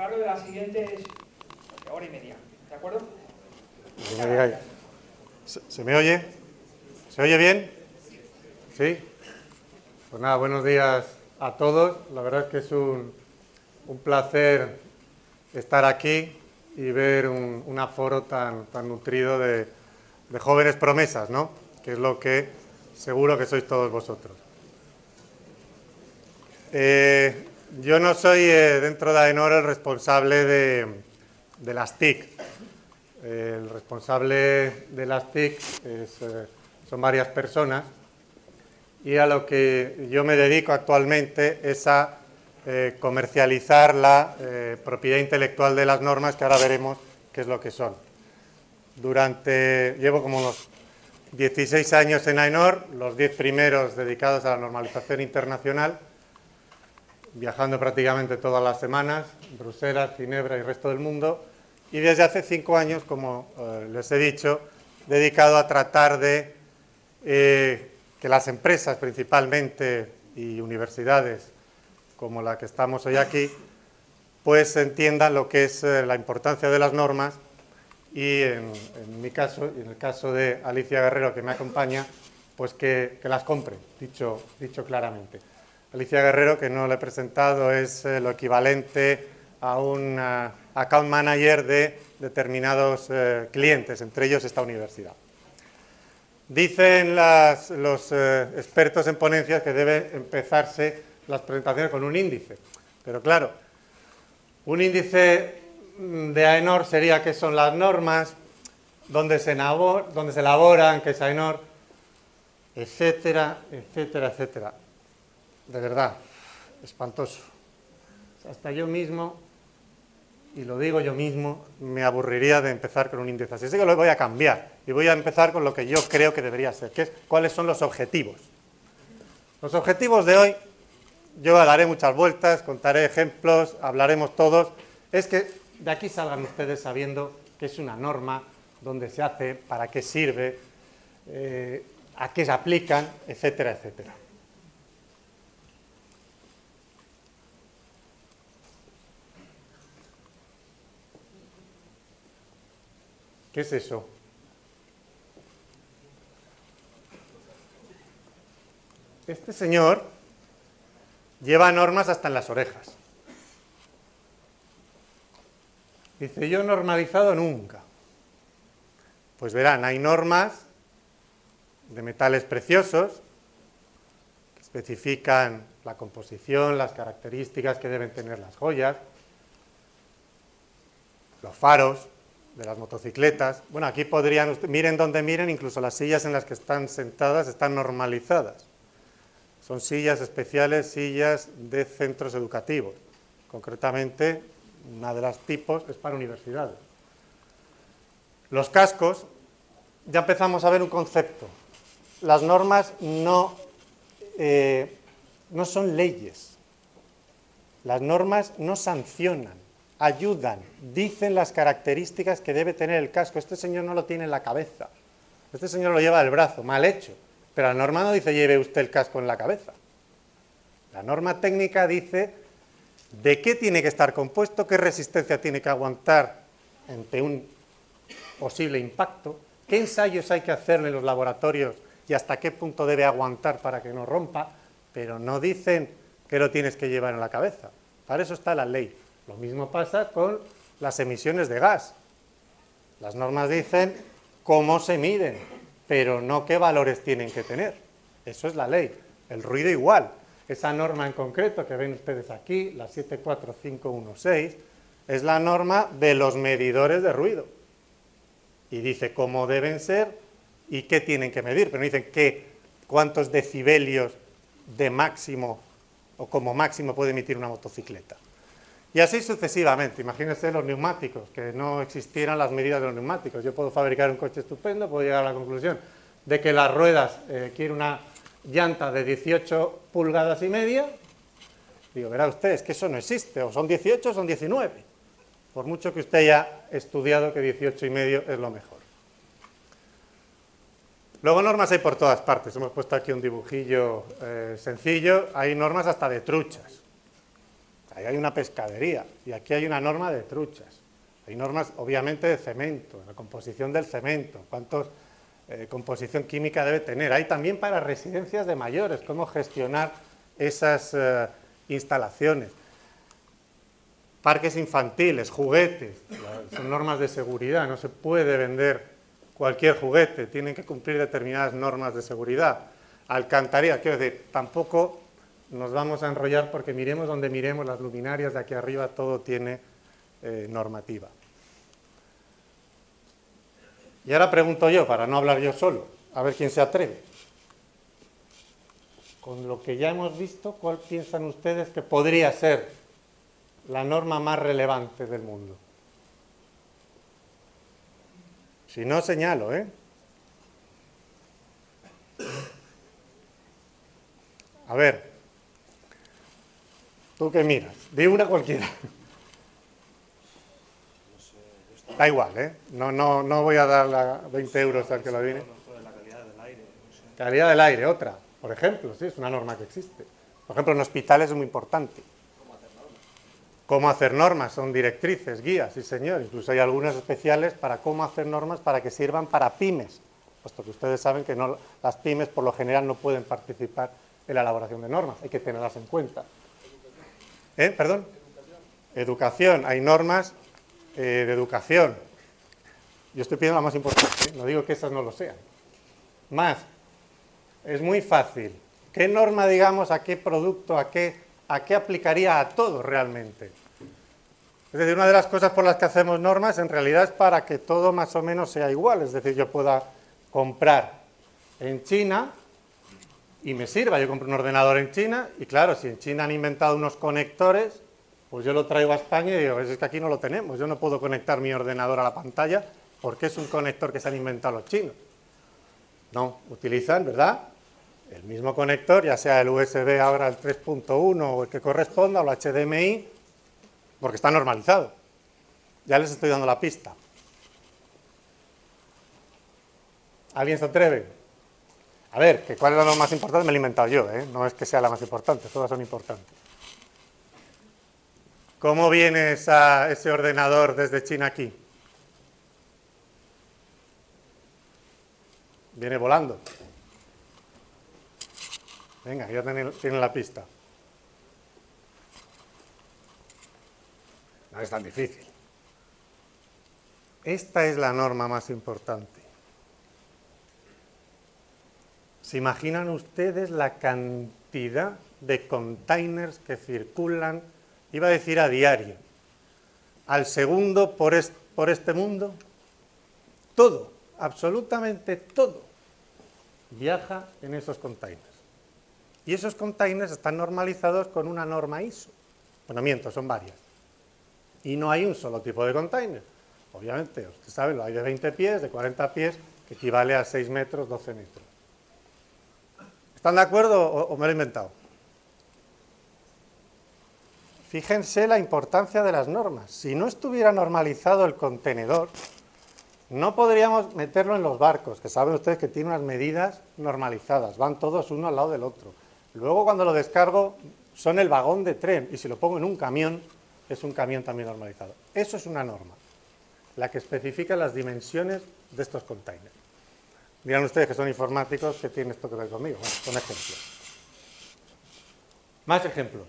lo largo de las siguientes hora y media. ¿De acuerdo? ¿Se, me oye? ¿Se oye bien? ¿Sí? Pues nada, buenos días a todos. La verdad es que es un, un placer estar aquí y ver un, aforo tan, tan nutrido de, de jóvenes promesas, ¿no? Que es lo que seguro que sois todos vosotros. Eh, yo no soy eh, dentro de AENOR el responsable de, las TIC. el responsable de las TIC eh, son varias personas y a lo que yo me dedico actualmente es a comercializar la propiedad intelectual de las normas que ahora veremos qué es lo que son. Durante, llevo como unos 16 años en AENOR, los 10 primeros dedicados a la normalización internacional viajando prácticamente todas las semanas, Bruselas, Ginebra y el resto del mundo, y desde hace cinco años, como eh, les he dicho, dedicado a tratar de eh, que las empresas principalmente y universidades como la que estamos hoy aquí, pues entiendan lo que es eh, la importancia de las normas y en, mi caso, y en el caso de Alicia Guerrero que me acompaña, pues que, que las compren, dicho, dicho claramente. Alicia Guerrero, que no le he presentado, es eh, lo equivalente a un eh, account manager de determinados eh, clientes, entre ellos esta universidad. Dicen los expertos en ponencias que debe empezarse las presentaciones con un índice, pero claro, un índice mm, de AENOR sería qué son las normas, dónde se, dónde se elaboran, qué es AENOR, etcétera, etcétera, etcétera de verdad, espantoso. Hasta yo mismo, y lo digo yo mismo, me aburriría de empezar con un índice así. Así que lo voy a cambiar y voy a empezar con lo que yo creo que debería ser, que es cuáles son los objetivos. Los objetivos de hoy, yo daré muchas vueltas, contaré ejemplos, hablaremos todos, es que de aquí salgan ustedes sabiendo que es una norma, dónde se hace, para qué sirve, eh, a qué se aplican, etcétera, etcétera. ¿Qué es eso? Este señor lleva normas hasta en las orejas. Dice, yo normalizado nunca. Pues verán, hay normas de metales preciosos que especifican la composición, las características que deben tener las joyas, los faros, de las motocicletas. Bueno, aquí podrían, miren donde miren, incluso las sillas en las que están sentadas están normalizadas. Son sillas especiales, sillas de centros educativos. Concretamente, una de las tipos es para universidades. Los cascos, ya empezamos a ver un concepto. Las normas no, eh, no son leyes. Las normas no sancionan ayudan, dicen las características que debe tener el casco. Este señor no lo tiene en la cabeza, este señor lo lleva el brazo, mal hecho. Pero la norma no dice lleve usted el casco en la cabeza. La norma técnica dice de qué tiene que estar compuesto, qué resistencia tiene que aguantar ante un posible impacto, qué ensayos hay que hacerle en los laboratorios y hasta qué punto debe aguantar para que no rompa, pero no dicen que lo tienes que llevar en la cabeza. Para eso está la ley. Lo mismo pasa con las emisiones de gas. Las normas dicen cómo se miden, pero no qué valores tienen que tener. Eso es la ley. El ruido igual. Esa norma en concreto que ven ustedes aquí, la 74516, es la norma de los medidores de ruido. Y dice cómo deben ser y qué tienen que medir, pero no dicen qué, cuántos decibelios de máximo o como máximo puede emitir una motocicleta. Y así sucesivamente. Imagínense los neumáticos, que no existieran las medidas de los neumáticos. Yo puedo fabricar un coche estupendo, puedo llegar a la conclusión de que las ruedas eh, quieren una llanta de 18 pulgadas y media. Digo, verá usted, es que eso no existe, o son 18 o son 19. Por mucho que usted haya estudiado que 18 y medio es lo mejor. Luego normas hay por todas partes. Hemos puesto aquí un dibujillo eh, sencillo. Hay normas hasta de truchas Ahí hay una pescadería y aquí hay una norma de truchas. Hay normas, obviamente, de cemento, la composición del cemento, cuántos eh, composición química debe tener. Hay también para residencias de mayores, cómo gestionar esas eh, instalaciones. Parques infantiles, juguetes, son normas de seguridad, no se puede vender cualquier juguete, tienen que cumplir determinadas normas de seguridad. Alcantarilla, quiero decir, tampoco nos vamos a enrollar porque miremos donde miremos, las luminarias de aquí arriba, todo tiene eh, normativa. Y ahora pregunto yo, para no hablar yo solo, a ver quién se atreve. Con lo que ya hemos visto, ¿cuál piensan ustedes que podría ser la norma más relevante del mundo. Si no, señalo, ¿eh? A ver, ¿tú qué miras? Di una cualquiera. Da igual, ¿eh? No, no, no voy a dar 20 euros al que. La aire. Calidad del aire, otra, por ejemplo, sí, es una norma que existe. Por ejemplo, en hospitales es muy importante cómo hacer normas, son directrices, guías, sí señor, incluso hay algunas especiales para cómo hacer normas para que sirvan para pymes, puesto que ustedes saben que no, las pymes por lo general no pueden participar en la elaboración de normas, hay que tenerlas en cuenta. ¿Eh? ¿Perdón? Educación, hay normas eh, de educación. Yo estoy pidiendo la más importante, ¿eh? no digo que esas no lo sean. Más, es muy fácil. ¿Qué norma, digamos, a qué producto, a qué, a qué aplicaría a todo realmente? Es decir, una de las cosas por las que hacemos normas en realidad es para que todo más o menos sea igual. Es decir, yo pueda comprar en China y me sirva. Yo compro un ordenador en China y claro, si en China han inventado unos conectores, pues yo lo traigo a España y digo, es que aquí no lo tenemos. Yo no puedo conectar mi ordenador a la pantalla porque es un conector que se han inventado los chinos. No, utilizan, ¿verdad? El mismo conector, ya sea el USB ahora el 3.1 o el que corresponda, o el HDMI, porque está normalizado. Ya les estoy dando la pista. ¿Alguien se atreve? A ver, que cuál es lo más importante me lo he inventado yo, ¿eh? no es que sea la más importante, todas son importantes. ¿Cómo viene ese ordenador desde China aquí? Viene volando. Venga, ya tienen la pista. No es tan difícil. Esta es la norma más importante. ¿Se imaginan ustedes la cantidad de containers que circulan, iba a decir a diario, al segundo por, este mundo? Todo, absolutamente todo, viaja en esos containers. Y esos containers están normalizados con una norma ISO. Bueno, miento, son varias y no hay un solo tipo de container. Obviamente, usted sabe, lo hay de 20 pies, de 40 pies, que equivale a 6 metros, 12 metros. ¿Están de acuerdo o, me lo he inventado? Fíjense la importancia de las normas. Si no estuviera normalizado el contenedor, no podríamos meterlo en los barcos, que saben ustedes que tiene unas medidas normalizadas, van todos uno al lado del otro. Luego cuando lo descargo son el vagón de tren y si lo pongo en un camión es un camión también normalizado. Eso es una norma, la que especifica las dimensiones de estos containers. Dirán ustedes que son informáticos, que tienen esto que ver conmigo? Bueno, son ejemplos. Más ejemplos.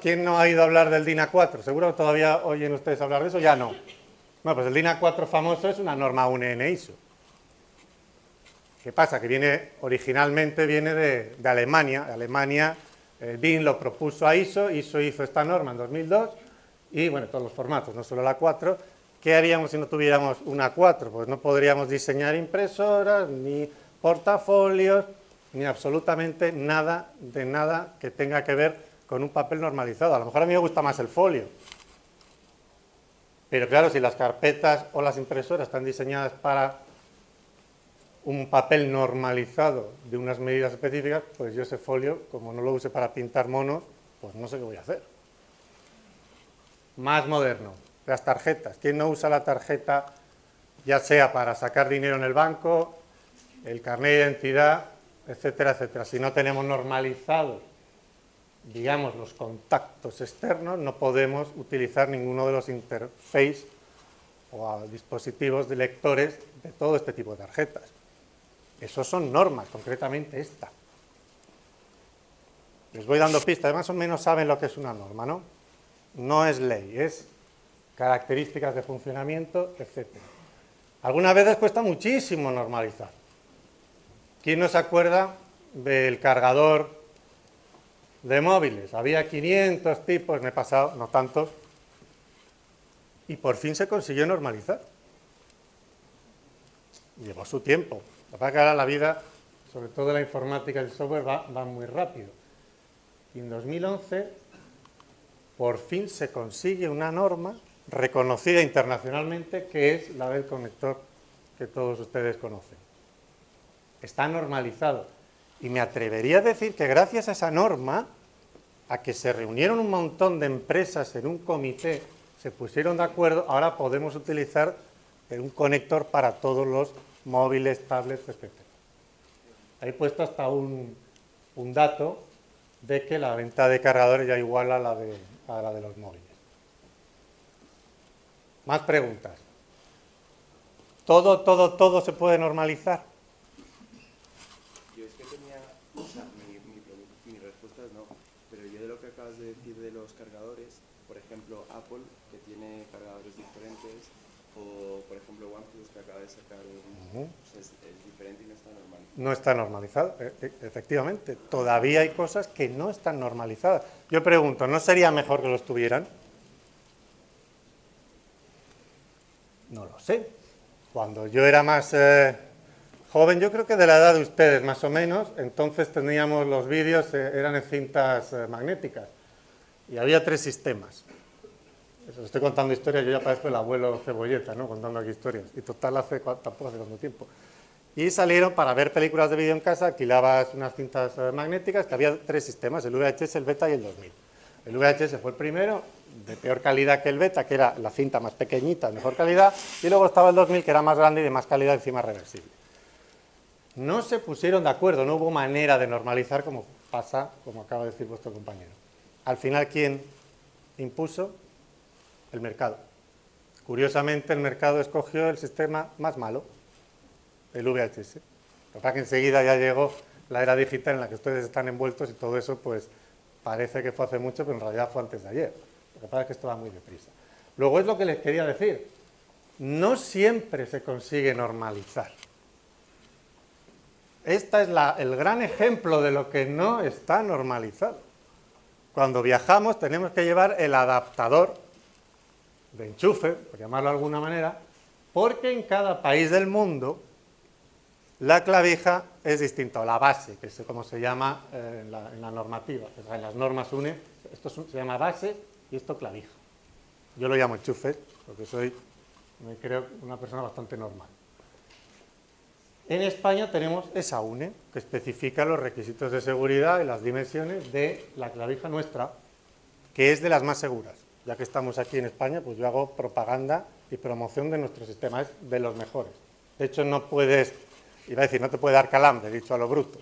¿Quién no ha ido a hablar del DINA 4? Seguro que todavía oyen ustedes hablar de eso, ya no. Bueno, pues el DINA 4 famoso es una norma UNN ISO. ¿Qué pasa? Que viene, originalmente viene de, Alemania. Alemania el DIN lo propuso a ISO, ISO hizo esta norma en 2002 y, bueno, todos los formatos, no solo la 4. ¿Qué haríamos si no tuviéramos una 4? Pues no podríamos diseñar impresoras, ni portafolios, ni absolutamente nada de nada que tenga que ver con un papel normalizado. A lo mejor a mí me gusta más el folio. Pero claro, si las carpetas o las impresoras están diseñadas para un papel normalizado de unas medidas específicas, pues yo ese folio, como no lo use para pintar monos, pues no sé qué voy a hacer. Más moderno, las tarjetas. ¿Quién no usa la tarjeta ya sea para sacar dinero en el banco, el carnet de identidad, etcétera, etcétera? Si no tenemos normalizado digamos, los contactos externos, no podemos utilizar ninguno de los interfaces o dispositivos de lectores de todo este tipo de tarjetas. Esos son normas, concretamente esta. Les voy dando pistas, más o menos saben lo que es una norma, ¿no? No es ley, es características de funcionamiento, etc. Algunas veces cuesta muchísimo normalizar. ¿Quién no se acuerda del cargador de móviles? Había 500 tipos, me he pasado, no tantos, y por fin se consiguió normalizar. Llevó su tiempo. Lo que ahora la vida, sobre todo la informática y el software, va muy rápido. Y en 2011, por fin se consigue una norma reconocida internacionalmente que es la del conector que todos ustedes conocen. Está normalizado. Y me atrevería a decir que gracias a esa norma, a que se reunieron un montón de empresas en un comité se pusieron de acuerdo, ahora podemos utilizar un conector para todos los móviles, tablets, etc. He puesto hasta un, dato de que la venta de cargadores ya iguala a a la de los móviles. Más preguntas. ¿Todo, todo, todo se puede normalizar? Yo es que tenía, o sea, mi, mi, mi respuesta es no, pero yo de lo que acabas de decir de los cargadores, por ejemplo, Apple tiene cargadores diferentes, o por ejemplo OnePlus que acaba de sacar un, pues es, diferente y no está normalizado. No está normalizado, e, e, efectivamente. Todavía hay cosas que no están normalizadas. Yo pregunto, ¿no sería mejor que lo estuvieran? No lo sé. Cuando yo era más eh, joven, yo creo que de la edad de ustedes más o menos, entonces teníamos los vídeos, eh, eran en cintas eh, magnéticas y había tres sistemas. Estoy contando historias, yo ya parezco el abuelo cebolleta, ¿no? Contando aquí historias. Y total, hace, tampoco hace tanto tiempo. Y salieron para ver películas de vídeo en casa, alquilabas unas cintas eh, magnéticas, que había tres sistemas, el VHS, el Beta y el 2000. El VHS fue el primero, de peor calidad que el Beta, que era la cinta más pequeñita, mejor calidad, y luego estaba el 2000, que era más grande y de más calidad, encima reversible. No se pusieron de acuerdo, no hubo manera de normalizar como pasa, como acaba de decir vuestro compañero. Al final, ¿quién impuso? el mercado. Curiosamente, el mercado escogió el sistema más malo, el VHS. Lo que que enseguida ya llegó la era digital en la que ustedes están envueltos y todo eso, pues, parece que fue hace mucho, pero en realidad fue antes de ayer. Lo que pasa es que esto va muy deprisa. Luego es lo que les quería decir. No siempre se consigue normalizar. Este es el gran ejemplo de lo que no está normalizado. Cuando viajamos tenemos que llevar el adaptador de enchufe, por llamarlo de alguna manera, porque en cada país del mundo la clavija es distinta, o la base, que es como se llama eh, en, la, normativa. en las normas UNE, esto se llama base y esto clavija. Yo lo llamo enchufe, porque soy, me creo, una persona bastante normal. En España tenemos esa UNE, que especifica los requisitos de seguridad y las dimensiones de la clavija nuestra, que es de las más seguras ya que estamos aquí en España, pues yo hago propaganda y promoción de nuestro sistema, es de los mejores. De hecho, no puedes, iba a decir, no te puede dar calambre, dicho a lo bruto.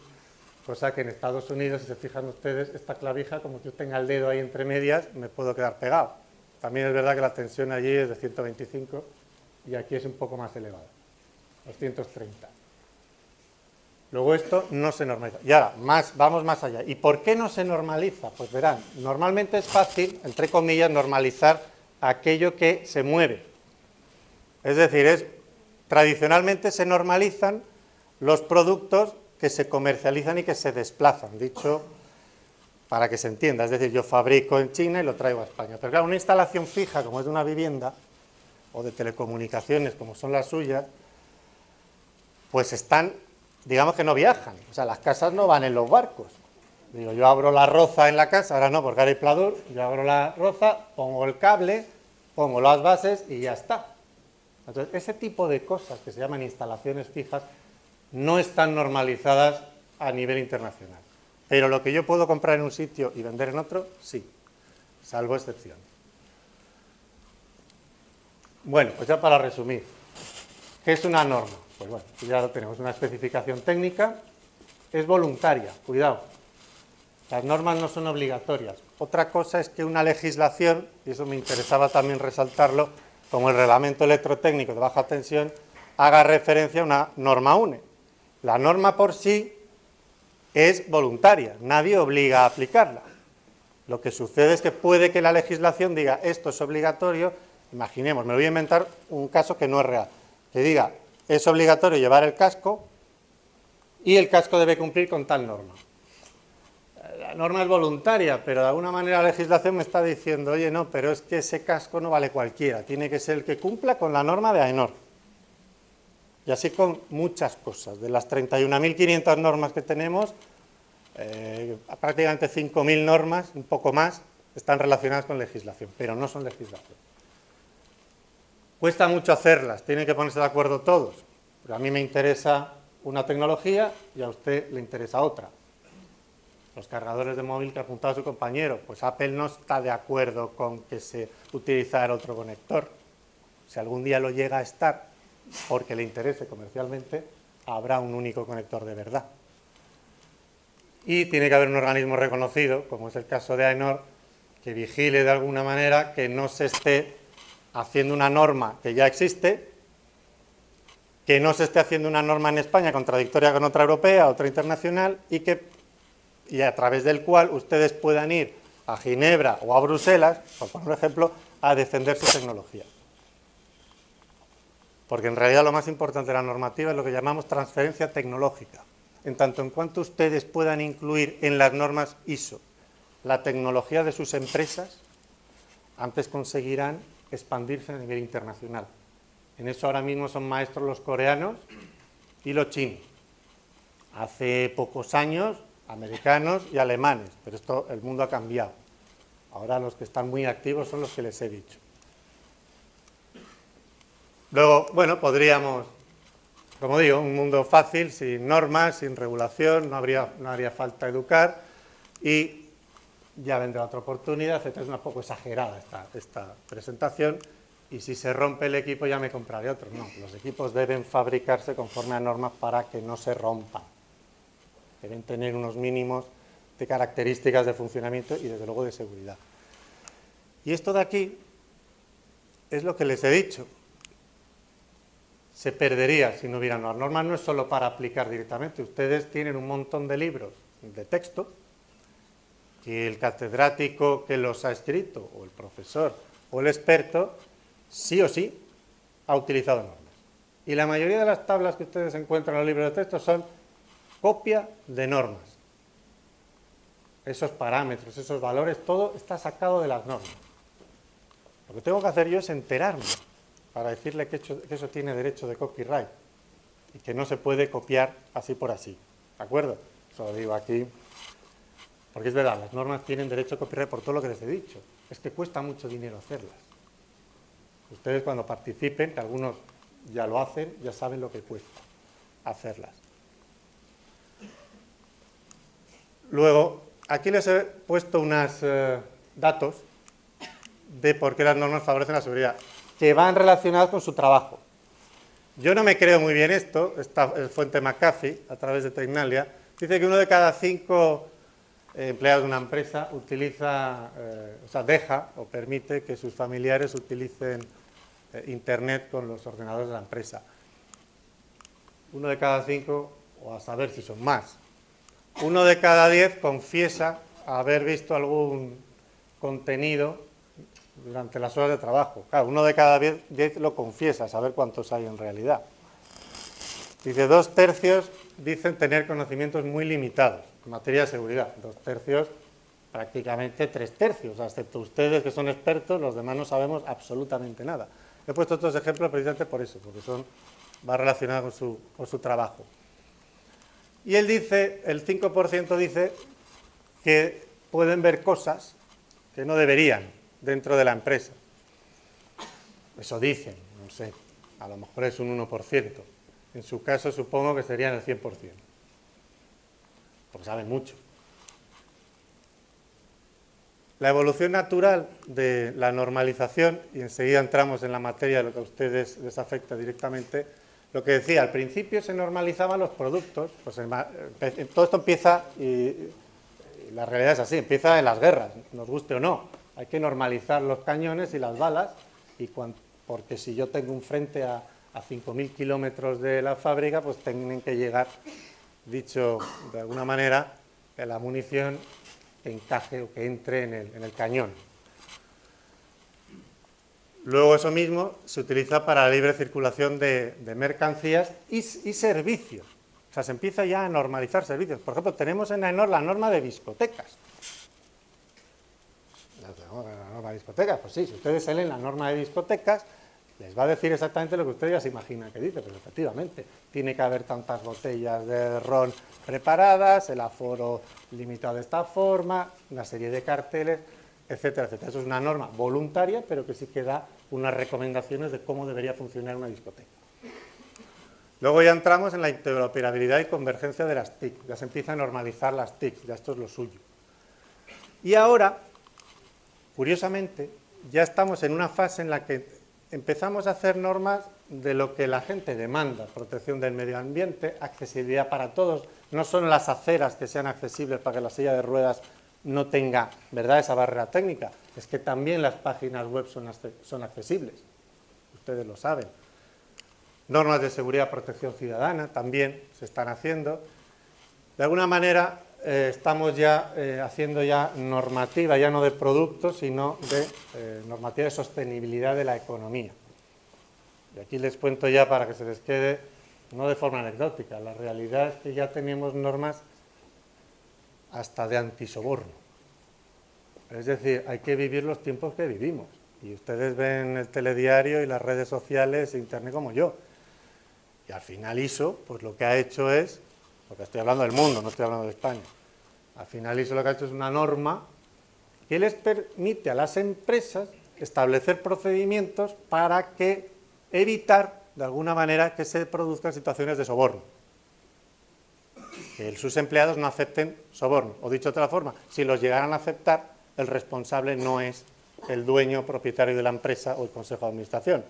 Cosa que en Estados Unidos, si se fijan ustedes, esta clavija, como yo tenga el dedo ahí entre medias, me puedo quedar pegado. También es verdad que la tensión allí es de 125 y aquí es un poco más elevada, 230. Luego esto no se normaliza. Y ahora, más, vamos más allá. ¿Y por qué no se normaliza? Pues verán, normalmente es fácil, entre comillas, normalizar aquello que se mueve. Es decir, es, tradicionalmente se normalizan los productos que se comercializan y que se desplazan, dicho para que se entienda. Es decir, yo fabrico en China y lo traigo a España. Pero claro, una instalación fija como es de una vivienda o de telecomunicaciones como son las suyas, pues están digamos que no viajan. O sea, las casas no van en los barcos. Digo, yo abro la roza en la casa, ahora no, porque ahora hay pladur, yo abro la roza, pongo el cable, pongo las bases y ya está. Entonces, ese tipo de cosas que se llaman instalaciones fijas no están normalizadas a nivel internacional. Pero lo que yo puedo comprar en un sitio y vender en otro, sí, salvo excepción. Bueno, pues ya para resumir, ¿qué es una norma? Pues bueno, ya lo tenemos, una especificación técnica, es voluntaria, cuidado. Las normas no son obligatorias. Otra cosa es que una legislación, y eso me interesaba también resaltarlo, como el reglamento electrotécnico de baja tensión, haga referencia a una norma UNE. La norma por sí es voluntaria, nadie obliga a aplicarla. Lo que sucede es que puede que la legislación diga esto es obligatorio, imaginemos, me voy a inventar un caso que no es real, que diga es obligatorio llevar el casco y el casco debe cumplir con tal norma. La norma es voluntaria, pero de alguna manera la legislación me está diciendo, oye, no, pero es que ese casco no vale cualquiera, tiene que ser el que cumpla con la norma de AENOR. Y así con muchas cosas. De las 31.500 normas que tenemos, eh, prácticamente 5.000 normas, un poco más, están relacionadas con legislación, pero no son legislación. Cuesta mucho hacerlas, tienen que ponerse de acuerdo todos. Pero a mí me interesa una tecnología y a usted le interesa otra. Los cargadores de móvil que ha apuntado su compañero, pues Apple no está de acuerdo con que se utilizara otro conector. Si algún día lo llega a estar, porque le interese comercialmente, habrá un único conector de verdad. Y tiene que haber un organismo reconocido, como es el caso de AENOR, que vigile de alguna manera que no se esté haciendo una norma que ya existe, que no se esté haciendo una norma en España contradictoria con otra europea, otra internacional, y, que, y a través del cual ustedes puedan ir a Ginebra o a Bruselas, por poner un ejemplo, a defender su tecnología porque en realidad lo más importante de la normativa es lo que llamamos transferencia tecnológica. En tanto en cuanto ustedes puedan incluir en las normas ISO la tecnología de sus empresas, antes conseguirán expandirse a nivel internacional. En eso ahora mismo son maestros los coreanos y los chinos. Hace pocos años, americanos y alemanes, pero esto el mundo ha cambiado. Ahora los que están muy activos son los que les he dicho. Luego, bueno, podríamos, como digo, un mundo fácil, sin normas, sin regulación, no, habría, no haría falta educar y ya vendrá otra oportunidad, esta es un poco exagerada esta, esta presentación y si se rompe el equipo ya me compraré otro. No, los equipos deben fabricarse conforme a normas para que no se rompan. Deben tener unos mínimos de características de funcionamiento y desde luego de seguridad. Y esto de aquí es lo que les he dicho se perdería si no hubiera normas. Normas no es solo para aplicar directamente. Ustedes tienen un montón de libros de texto que el catedrático que los ha escrito, o el profesor, o el experto, sí o sí ha utilizado normas. Y la mayoría de las tablas que ustedes encuentran en los libros de texto son copia de normas. Esos parámetros, esos valores, todo está sacado de las normas. Lo que tengo que hacer yo es enterarme para decirle que, eso tiene derecho de copyright y que no se puede copiar así por así. ¿De acuerdo? Eso lo digo aquí. Porque es verdad, las normas tienen derecho a copyright por todo lo que les he dicho. Es que cuesta mucho dinero hacerlas. Ustedes cuando participen, que algunos ya lo hacen, ya saben lo que cuesta hacerlas. Luego, aquí les he puesto unos eh, datos de por qué las normas favorecen la seguridad que van relacionados con su trabajo. Yo no me creo muy bien esto, esta fuente McAfee, a través de Tecnalia, dice que uno de cada cinco eh, empleados de una empresa utiliza, eh, o sea, deja o permite que sus familiares utilicen eh, Internet con los ordenadores de la empresa. Uno de cada cinco, o a saber si son más. Uno de cada diez confiesa haber visto algún contenido durante las horas de trabajo. Claro, uno de cada diez, lo confiesa, saber cuántos hay en realidad. Dice, dos tercios dicen tener conocimientos muy limitados en materia de seguridad. Dos tercios, prácticamente tres tercios, excepto ustedes que son expertos, los demás no sabemos absolutamente nada. He puesto estos ejemplos precisamente por eso, porque son, va relacionado con su, con su trabajo. Y él dice, el 5% dice que pueden ver cosas que no deberían dentro de la empresa. Eso dicen, no sé, a lo mejor es un 1%. En su caso supongo que serían el 100%, porque saben mucho. La evolución natural de la normalización, y enseguida entramos en la materia de lo que a ustedes les afecta directamente, lo que decía, al principio se normalizaban los productos, pues todo esto empieza y la realidad es así, empieza en las guerras, nos guste o no. Hay que normalizar los cañones y las balas, y porque si yo tengo un frente a, a 5.000 kilómetros de la fábrica, pues tienen que llegar, dicho de alguna manera, que la munición encaje o que entre en el, cañón. Luego eso mismo se utiliza para la libre circulación de, mercancías y, servicios. O sea, se empieza ya a normalizar servicios. Por ejemplo, tenemos en AENOR la norma de discotecas. La norma de discotecas, pues sí, si ustedes salen la norma de discotecas, les va a decir exactamente lo que ustedes ya se imaginan que dice, pero efectivamente, tiene que haber tantas botellas de ron preparadas, el aforo limitado de esta forma, una serie de carteles, etcétera, etcétera. Eso es una norma voluntaria, pero que sí que da unas recomendaciones de cómo debería funcionar una discoteca. Luego ya entramos en la interoperabilidad y convergencia de las TIC. Ya se empieza a normalizar las TIC, ya esto es lo suyo. Y ahora, curiosamente, ya estamos en una fase en la que empezamos a hacer normas de lo que la gente demanda, protección del medio ambiente, accesibilidad para todos, no son las aceras que sean accesibles para que la silla de ruedas no tenga ¿verdad? esa barrera técnica, es que también las páginas web son, son accesibles, ustedes lo saben. Normas de seguridad protección ciudadana también se están haciendo. De alguna manera eh, estamos ya eh, haciendo ya normativa, ya no de productos, sino de eh, normativa de sostenibilidad de la economía. Y aquí les cuento ya para que se les quede, no de forma anecdótica, la realidad es que ya tenemos normas hasta de antisoborno. Es decir, hay que vivir los tiempos que vivimos. Y ustedes ven el telediario y las redes sociales, internet como yo. Y al final ISO, pues lo que ha hecho es porque estoy hablando del mundo, no estoy hablando de España. Al final ISO lo que ha hecho es una norma que les permite a las empresas establecer procedimientos para que evitar, de alguna manera, que se produzcan situaciones de soborno. Que sus empleados no acepten soborno. O dicho de otra forma, si los llegaran a aceptar, el responsable no es el dueño propietario de la empresa o el consejo de administración,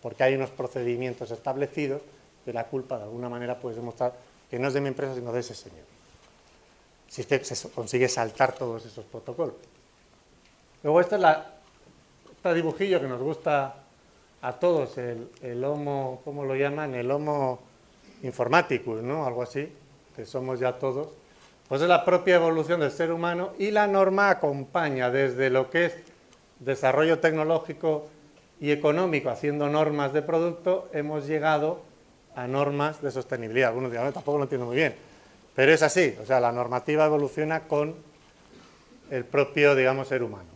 porque hay unos procedimientos establecidos que la culpa de alguna manera puede demostrar que no es de mi empresa, sino de ese señor. Si es que se consigue saltar todos esos protocolos. Luego, este es la, este dibujillo que nos gusta a todos, el, el homo, ¿cómo lo llaman? El homo informaticus, ¿no? Algo así, que somos ya todos. Pues es la propia evolución del ser humano y la norma acompaña desde lo que es desarrollo tecnológico y económico, haciendo normas de producto, hemos llegado a normas de sostenibilidad. Algunos dirán, tampoco lo entiendo muy bien, pero es así, o sea, la normativa evoluciona con el propio, digamos, ser humano.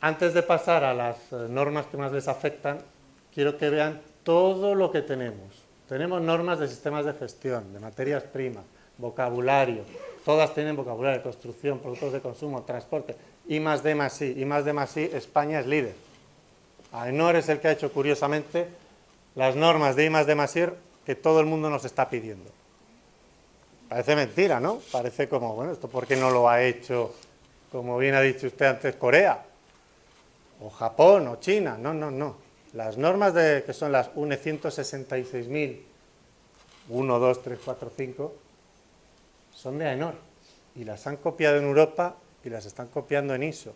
Antes de pasar a las eh, normas que más les afectan, quiero que vean todo lo que tenemos. Tenemos normas de sistemas de gestión, de materias primas, vocabulario, todas tienen vocabulario, construcción, productos de consumo, transporte, y más de más I, y más de más I, España es líder. AENOR es el que ha hecho, curiosamente, las normas de I de Masir que todo el mundo nos está pidiendo. Parece mentira, ¿no? Parece como, bueno, ¿esto por qué no lo ha hecho, como bien ha dicho usted antes, Corea? O Japón, o China. No, no, no. Las normas de, que son las UNE 166.000, 1, 2, 3, 4, 5, son de AENOR. Y las han copiado en Europa y las están copiando en ISO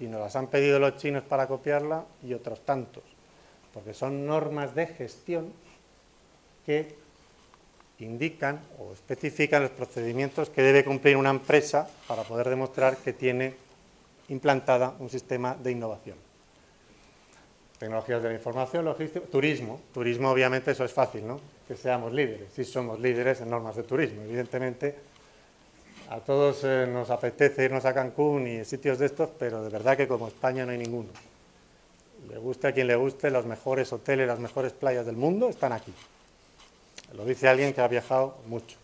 y nos las han pedido los chinos para copiarla y otros tantos, porque son normas de gestión que indican o especifican los procedimientos que debe cumplir una empresa para poder demostrar que tiene implantada un sistema de innovación. Tecnologías de la información, logística, turismo. Turismo, obviamente, eso es fácil, ¿no? Que seamos líderes. Si somos líderes en normas de turismo, evidentemente a todos eh, nos apetece irnos a Cancún y sitios de estos, pero de verdad que como España no hay ninguno. Le guste a quien le guste, los mejores hoteles, las mejores playas del mundo están aquí. Lo dice alguien que ha viajado mucho.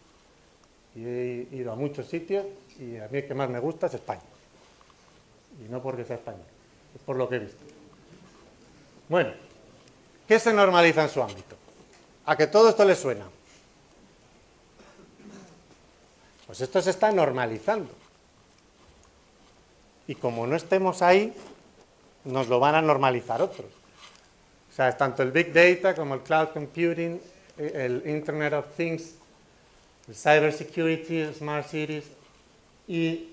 Y he ido a muchos sitios y a mí el que más me gusta es España. Y no porque sea España, es por lo que he visto. Bueno, ¿qué se normaliza en su ámbito? A que todo esto le suena. Pues esto se está normalizando. Y como no estemos ahí, nos lo van a normalizar otros. O sea, tanto el Big Data como el Cloud Computing, el Internet of Things, Cyber Security, Smart Cities y,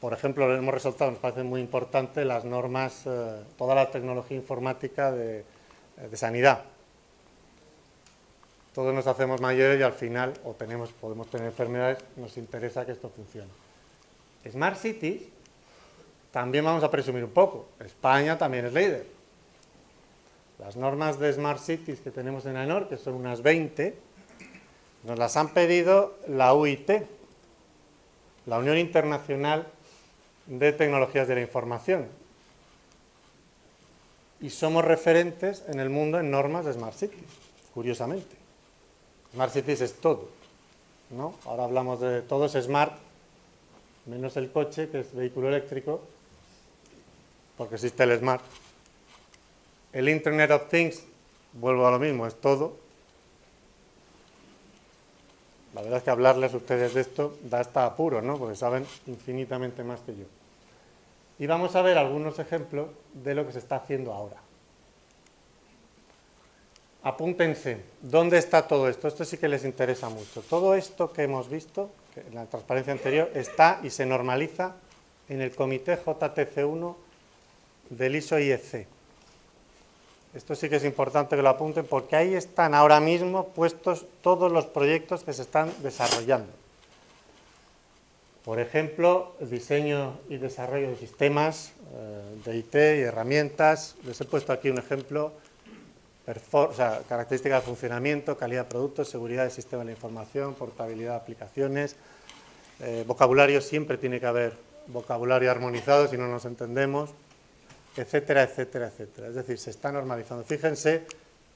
por ejemplo, lo hemos resaltado, nos parece muy importante las normas, eh, toda la tecnología informática de, sanidad. Todos nos hacemos mayores y al final, o tenemos, podemos tener enfermedades, nos interesa que esto funcione. Smart Cities, también vamos a presumir un poco, España también es líder. Las normas de Smart Cities que tenemos en AENOR, que son unas 20, nos las han pedido la UIT, la Unión Internacional de Tecnologías de la Información. Y somos referentes en el mundo en normas de Smart Cities, curiosamente. Smart Cities es todo. ¿no? Ahora hablamos de todo es Smart, menos el coche, que es vehículo eléctrico, porque existe el Smart. El Internet of Things, vuelvo a lo mismo, es todo. La verdad es que hablarles a ustedes de esto da hasta apuro, ¿no? Porque saben infinitamente más que yo. Y vamos a ver algunos ejemplos de lo que se está haciendo ahora. Apúntense, ¿dónde está todo esto? Esto sí que les interesa mucho. Todo esto que hemos visto, en la transparencia anterior, está y se normaliza en el comité JTC1 del ISO IEC. Esto sí que es importante que lo apunten porque ahí están ahora mismo puestos todos los proyectos que se están desarrollando. Por ejemplo, el diseño y desarrollo de sistemas eh, de IT y herramientas. Les he puesto aquí un ejemplo. Características de funcionamiento, calidad de productos, seguridad del sistema de la información, portabilidad de aplicaciones. Eh, vocabulario, siempre tiene que haber vocabulario armonizado, si no nos entendemos etcétera, etcétera, etcétera. Es decir, se está normalizando. Fíjense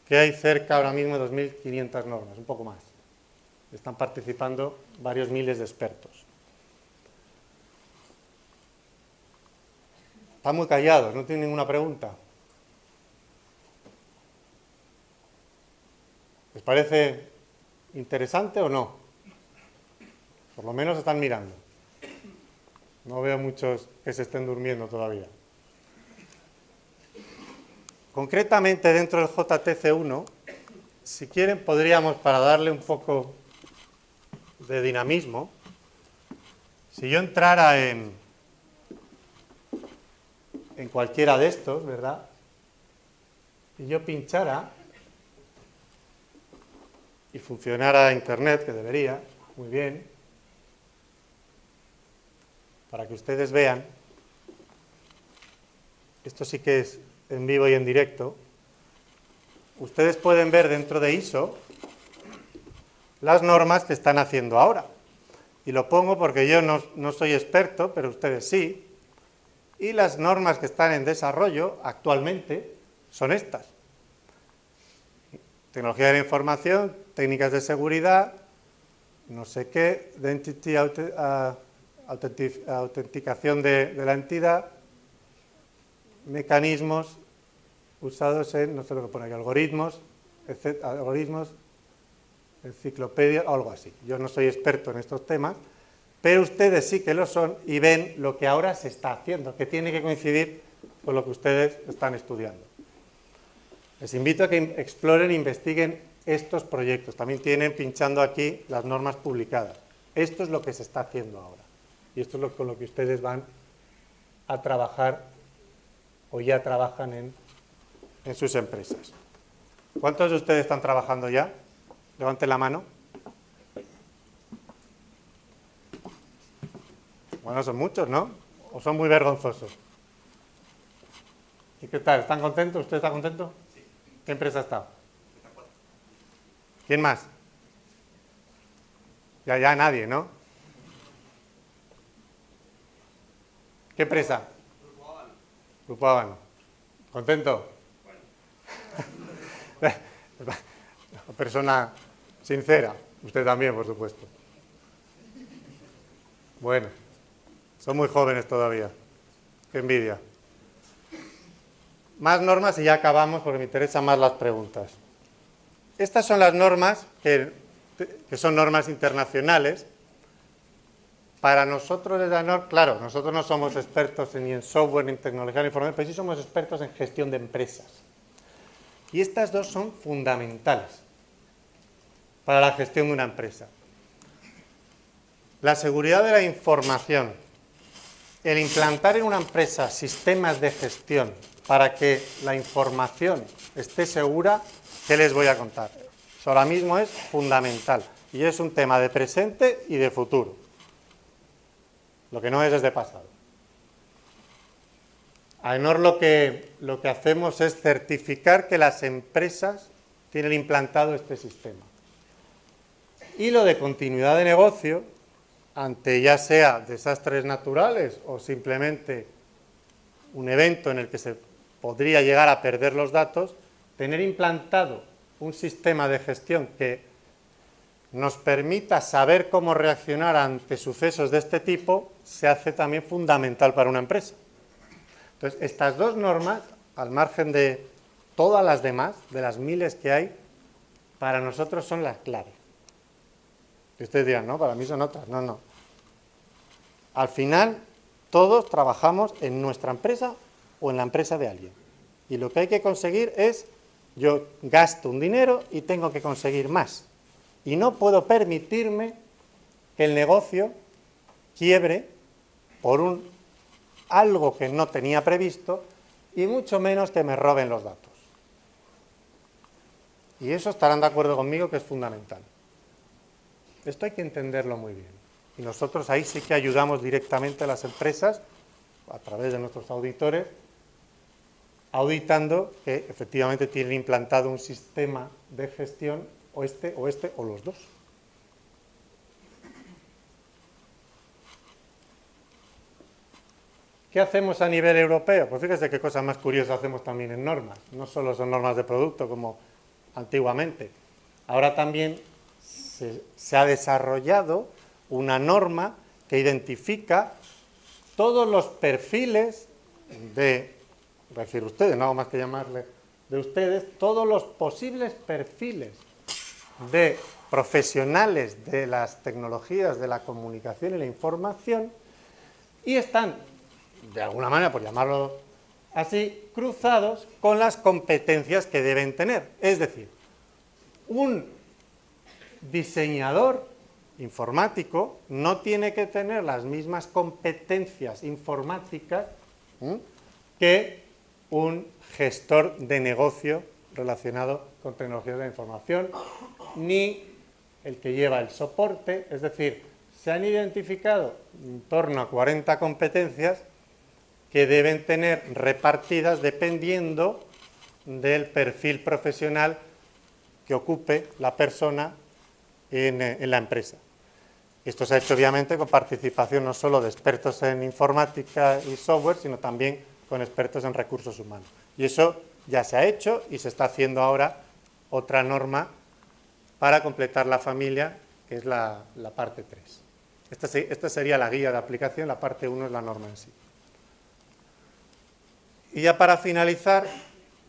que hay cerca ahora mismo de 2.500 normas, un poco más. Están participando varios miles de expertos. Están muy callados, no tienen ninguna pregunta. ¿Les parece interesante o no? Por lo menos están mirando. No veo muchos que se estén durmiendo todavía. Concretamente dentro del JTC1, si quieren podríamos, para darle un poco de dinamismo, si yo entrara en, en cualquiera de estos, ¿verdad? Y yo pinchara y funcionara Internet, que debería, muy bien, para que ustedes vean, esto sí que es en vivo y en directo, ustedes pueden ver dentro de ISO las normas que están haciendo ahora. Y lo pongo porque yo no, no soy experto, pero ustedes sí. Y las normas que están en desarrollo actualmente son estas. Tecnología de la información, técnicas de seguridad, no sé qué, identity, autenticación de, de la entidad, mecanismos usados en, no sé lo que pone aquí, algoritmos, algoritmos, enciclopedia o algo así. Yo no soy experto en estos temas, pero ustedes sí que lo son y ven lo que ahora se está haciendo, que tiene que coincidir con lo que ustedes están estudiando. Les invito a que exploren e investiguen estos proyectos. También tienen pinchando aquí las normas publicadas. Esto es lo que se está haciendo ahora. Y esto es lo, con lo que ustedes van a trabajar o ya trabajan en, en sus empresas. ¿Cuántos de ustedes están trabajando ya? Levanten la mano. Bueno, son muchos, ¿no? ¿O son muy vergonzosos? ¿Y qué tal? ¿Están contentos? ¿Usted está contento? Sí. ¿Qué empresa está? ¿Quién más? Ya, ya nadie, ¿no? ¿Qué empresa? Grupo Habano. ¿Contento? Una persona sincera. Usted también, por supuesto. Bueno, son muy jóvenes todavía. Qué envidia. Más normas y ya acabamos porque me interesan más las preguntas. Estas son las normas que, son normas internacionales para nosotros desde ANOR, claro, nosotros no somos expertos ni en software ni en tecnología de información, pero sí somos expertos en gestión de empresas. Y estas dos son fundamentales para la gestión de una empresa. La seguridad de la información. El implantar en una empresa sistemas de gestión para que la información esté segura, ¿qué les voy a contar? Eso ahora mismo es fundamental y es un tema de presente y de futuro. Lo que no es es de pasado. A Enor lo que, lo que hacemos es certificar que las empresas tienen implantado este sistema. Y lo de continuidad de negocio, ante ya sea desastres naturales o simplemente un evento en el que se podría llegar a perder los datos, tener implantado un sistema de gestión que nos permita saber cómo reaccionar ante sucesos de este tipo se hace también fundamental para una empresa. Entonces, estas dos normas, al margen de todas las demás, de las miles que hay, para nosotros son las claves. Y ustedes dirán, no, para mí son otras. No, no. Al final, todos trabajamos en nuestra empresa o en la empresa de alguien. Y lo que hay que conseguir es, yo gasto un dinero y tengo que conseguir más y no puedo permitirme que el negocio quiebre por un algo que no tenía previsto y mucho menos que me roben los datos. Y eso estarán de acuerdo conmigo que es fundamental. Esto hay que entenderlo muy bien. Y nosotros ahí sí que ayudamos directamente a las empresas, a través de nuestros auditores, auditando que efectivamente tienen implantado un sistema de gestión o este, o este, o los dos. ¿Qué hacemos a nivel europeo? Pues fíjese qué cosas más curiosas hacemos también en normas. No solo son normas de producto como antiguamente. Ahora también se ha desarrollado una norma que identifica todos los perfiles de, decir ustedes, no hago más que llamarle de ustedes, todos los posibles perfiles de profesionales de las tecnologías de la comunicación y la información y están, de alguna manera, por llamarlo así, cruzados con las competencias que deben tener. Es decir, un diseñador informático no tiene que tener las mismas competencias informáticas que un gestor de negocio relacionado con tecnologías de la información, ni el que lleva el soporte, es decir, se han identificado en torno a 40 competencias que deben tener repartidas dependiendo del perfil profesional que ocupe la persona en, en, la empresa. Esto se ha hecho obviamente con participación no solo de expertos en informática y software, sino también con expertos en recursos humanos. Y eso ya se ha hecho y se está haciendo ahora otra norma para completar la familia, que es la, parte 3. Esta, esta, sería la guía de aplicación, la parte 1 es la norma en sí. Y ya para finalizar,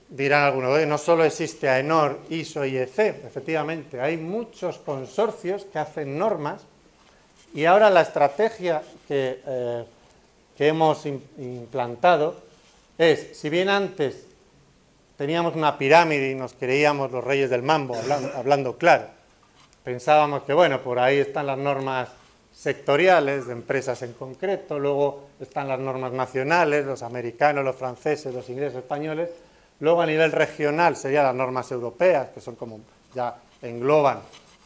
dirán algunos, no solo existe AENOR, ISO y EC, efectivamente, hay muchos consorcios que hacen normas y ahora la estrategia que, eh, que hemos implantado es, si bien antes teníamos una pirámide y nos creíamos los reyes del mambo, hablando, claro. Pensábamos que, bueno, por ahí están las normas sectoriales de empresas en concreto, luego están las normas nacionales, los americanos, los franceses, los ingleses, españoles, luego a nivel regional serían las normas europeas, que son como ya engloban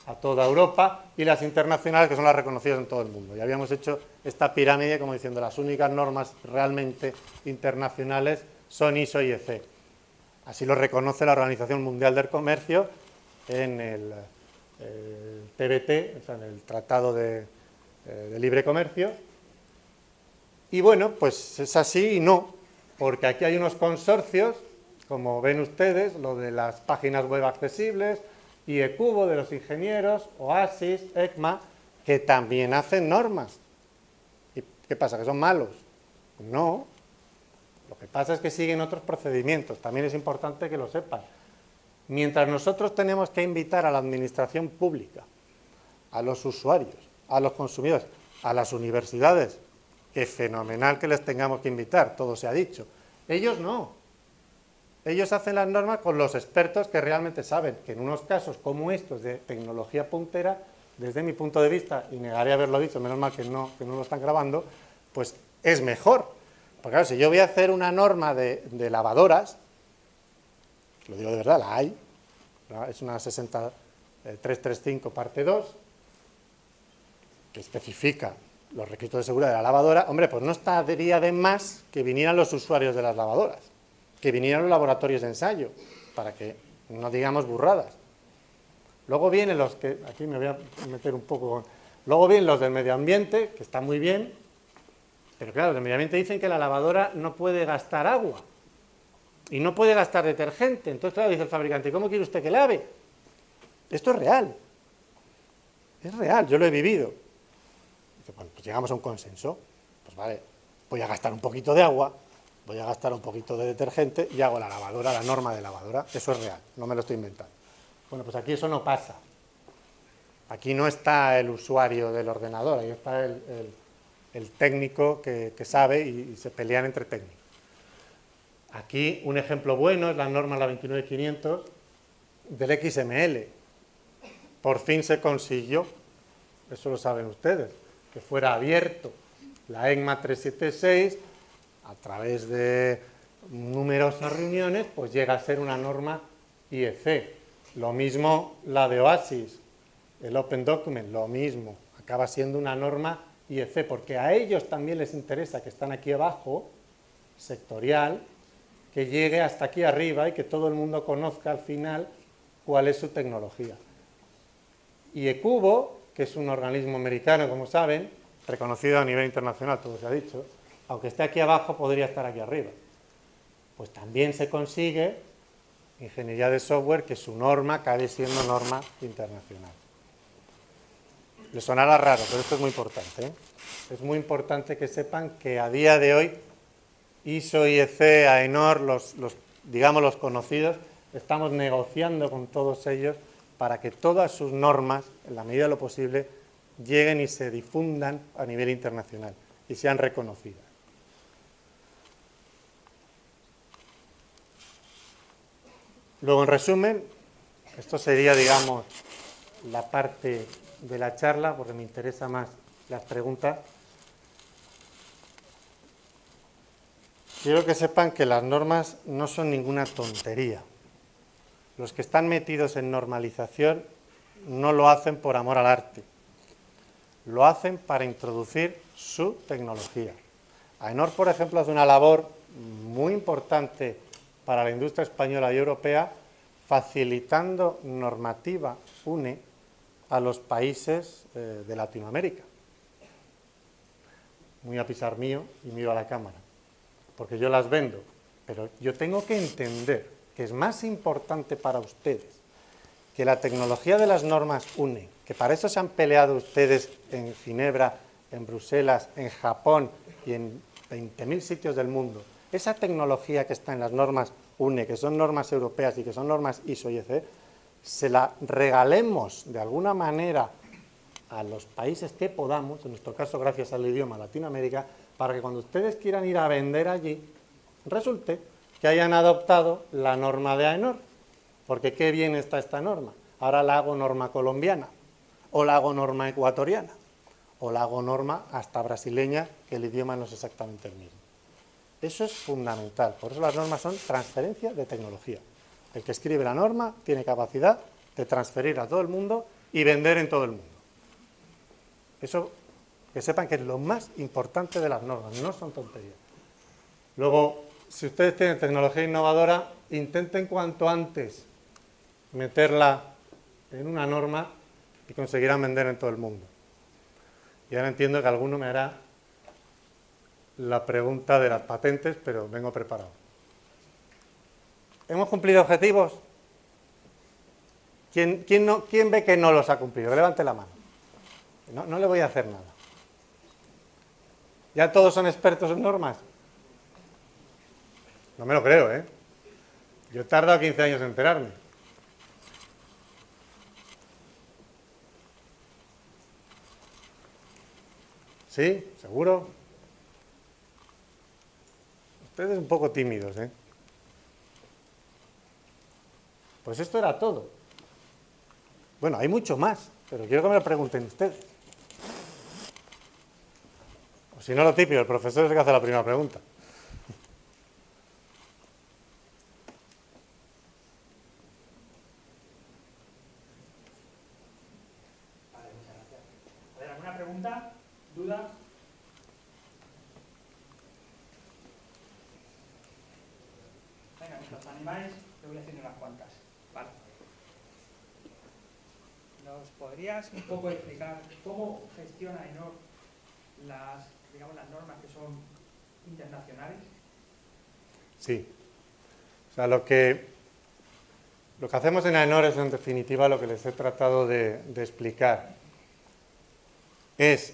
a toda Europa, y las internacionales, que son las reconocidas en todo el mundo. Y habíamos hecho esta pirámide como diciendo las únicas normas realmente internacionales son ISO y EC. Así lo reconoce la Organización Mundial del Comercio en el, TBT, en el Tratado eh, de, Libre Comercio. Y bueno, pues es así y no, porque aquí hay unos consorcios, como ven ustedes, lo de las páginas web accesibles, y ECUBO de los ingenieros, OASIS, ECMA, que también hacen normas. ¿Y qué pasa? ¿Que son malos? No, lo que pasa es que siguen otros procedimientos, también es importante que lo sepan. Mientras nosotros tenemos que invitar a la administración pública, a los usuarios, a los consumidores, a las universidades, que fenomenal que les tengamos que invitar, todo se ha dicho. Ellos no. Ellos hacen las normas con los expertos que realmente saben que en unos casos como estos de tecnología puntera desde mi punto de vista, y negaré haberlo dicho, menos mal que no, que no lo están grabando, pues es mejor. Porque claro, si yo voy a hacer una norma de, lavadoras, lo digo de verdad, la hay, es una 60335 parte 2, que especifica los requisitos de seguridad de la lavadora, hombre, pues no estaría de más que vinieran los usuarios de las lavadoras, que vinieran los laboratorios de ensayo, para que no digamos burradas. Luego vienen los que, aquí me voy a meter un poco luego vienen los del medio ambiente, que están muy bien, pero claro, los del medio ambiente dicen que la lavadora no puede gastar agua y no puede gastar detergente. Entonces, claro, dice el fabricante, ¿cómo quiere usted que lave? Esto es real, es real, yo lo he vivido. Bueno, pues llegamos a un consenso, pues vale, voy a gastar un poquito de agua, voy a gastar un poquito de detergente y hago la lavadora, la norma de lavadora, eso es real, no me lo estoy inventando. Bueno, pues aquí eso no pasa. Aquí no está el usuario del ordenador, ahí está el, técnico que, que sabe y, y, se pelean entre técnicos. Aquí un ejemplo bueno es la norma la 29500 del XML. Por fin se consiguió, eso lo saben ustedes, que fuera abierto la ECMA 376 a través de numerosas reuniones, pues llega a ser una norma IEC. Lo mismo la de OASIS, el Open Document, lo mismo, acaba siendo una norma IEC, porque a ellos también les interesa que están aquí abajo, sectorial, que llegue hasta aquí arriba y que todo el mundo conozca al final cuál es su tecnología. Y ECUBO, que es un organismo americano, como saben, reconocido a nivel internacional, todo se ha dicho, aunque esté aquí abajo, podría estar aquí arriba. Pues también se consigue ingeniería de software que su norma acabe siendo norma internacional. Le sonará raro, pero esto es muy importante. ¿eh? Es muy importante que sepan que a día de hoy ISO, IEC, AENOR, los, digamos los conocidos, estamos negociando con todos ellos para que todas sus normas, en la medida de lo posible, lleguen y se difundan a nivel internacional y sean reconocidas. Luego, en resumen, esto sería, digamos, la parte de la charla, porque me interesa más las preguntas. Quiero que sepan que las normas no son ninguna tontería. Los que están metidos en normalización no lo hacen por amor al arte, lo hacen para introducir su tecnología. AENOR, por ejemplo, hace una labor muy importante para la industria española y europea, facilitando normativa UNE a los países eh, de Latinoamérica. Muy a pisar mío y miro a la cámara, porque yo las vendo, pero yo tengo que entender que es más importante para ustedes que la tecnología de las normas UNE, que para eso se han peleado ustedes en Ginebra, en Bruselas, en Japón y en 20.000 sitios del mundo, esa tecnología que está en las normas UNE, que son normas europeas y que son normas ISO y EC, se la regalemos de alguna manera a los países que podamos, en nuestro caso gracias al idioma Latinoamérica, para que cuando ustedes quieran ir a vender allí, resulte que hayan adoptado la norma de AENOR, porque qué bien está esta norma. Ahora la hago norma colombiana, o la hago norma ecuatoriana, o la hago norma hasta brasileña, que el idioma no es exactamente el mismo. Eso es fundamental, por eso las normas son transferencia de tecnología. El que escribe la norma tiene capacidad de transferir a todo el mundo y vender en todo el mundo. Eso, que sepan que es lo más importante de las normas, no son tonterías. Luego, si ustedes tienen tecnología innovadora, intenten cuanto antes meterla en una norma y conseguirán vender en todo el mundo. Y ahora entiendo que alguno me hará la pregunta de las patentes, pero vengo preparado. ¿Hemos cumplido objetivos? ¿Quién, quién, no, ¿Quién, ve que no los ha cumplido? Levante la mano. No, no le voy a hacer nada. ¿Ya todos son expertos en normas? No me lo creo, ¿eh? Yo he tardado 15 años en enterarme. ¿Sí? ¿Seguro? Ustedes un poco tímidos, ¿eh? Pues esto era todo. Bueno, hay mucho más, pero quiero que me lo pregunten ustedes. O si no, lo típico, el profesor es el que hace la primera pregunta. Vale, muchas gracias. A ver, ¿alguna pregunta? ¿Duda? Venga, si os animáis, te voy haciendo unas cuantas. Vale. ¿Nos podrías un poco explicar cómo gestiona ENOR las, digamos, las normas que son internacionales? Sí. O sea, lo que, lo que hacemos en AENOR es, en definitiva, lo que les he tratado de, explicar. Es,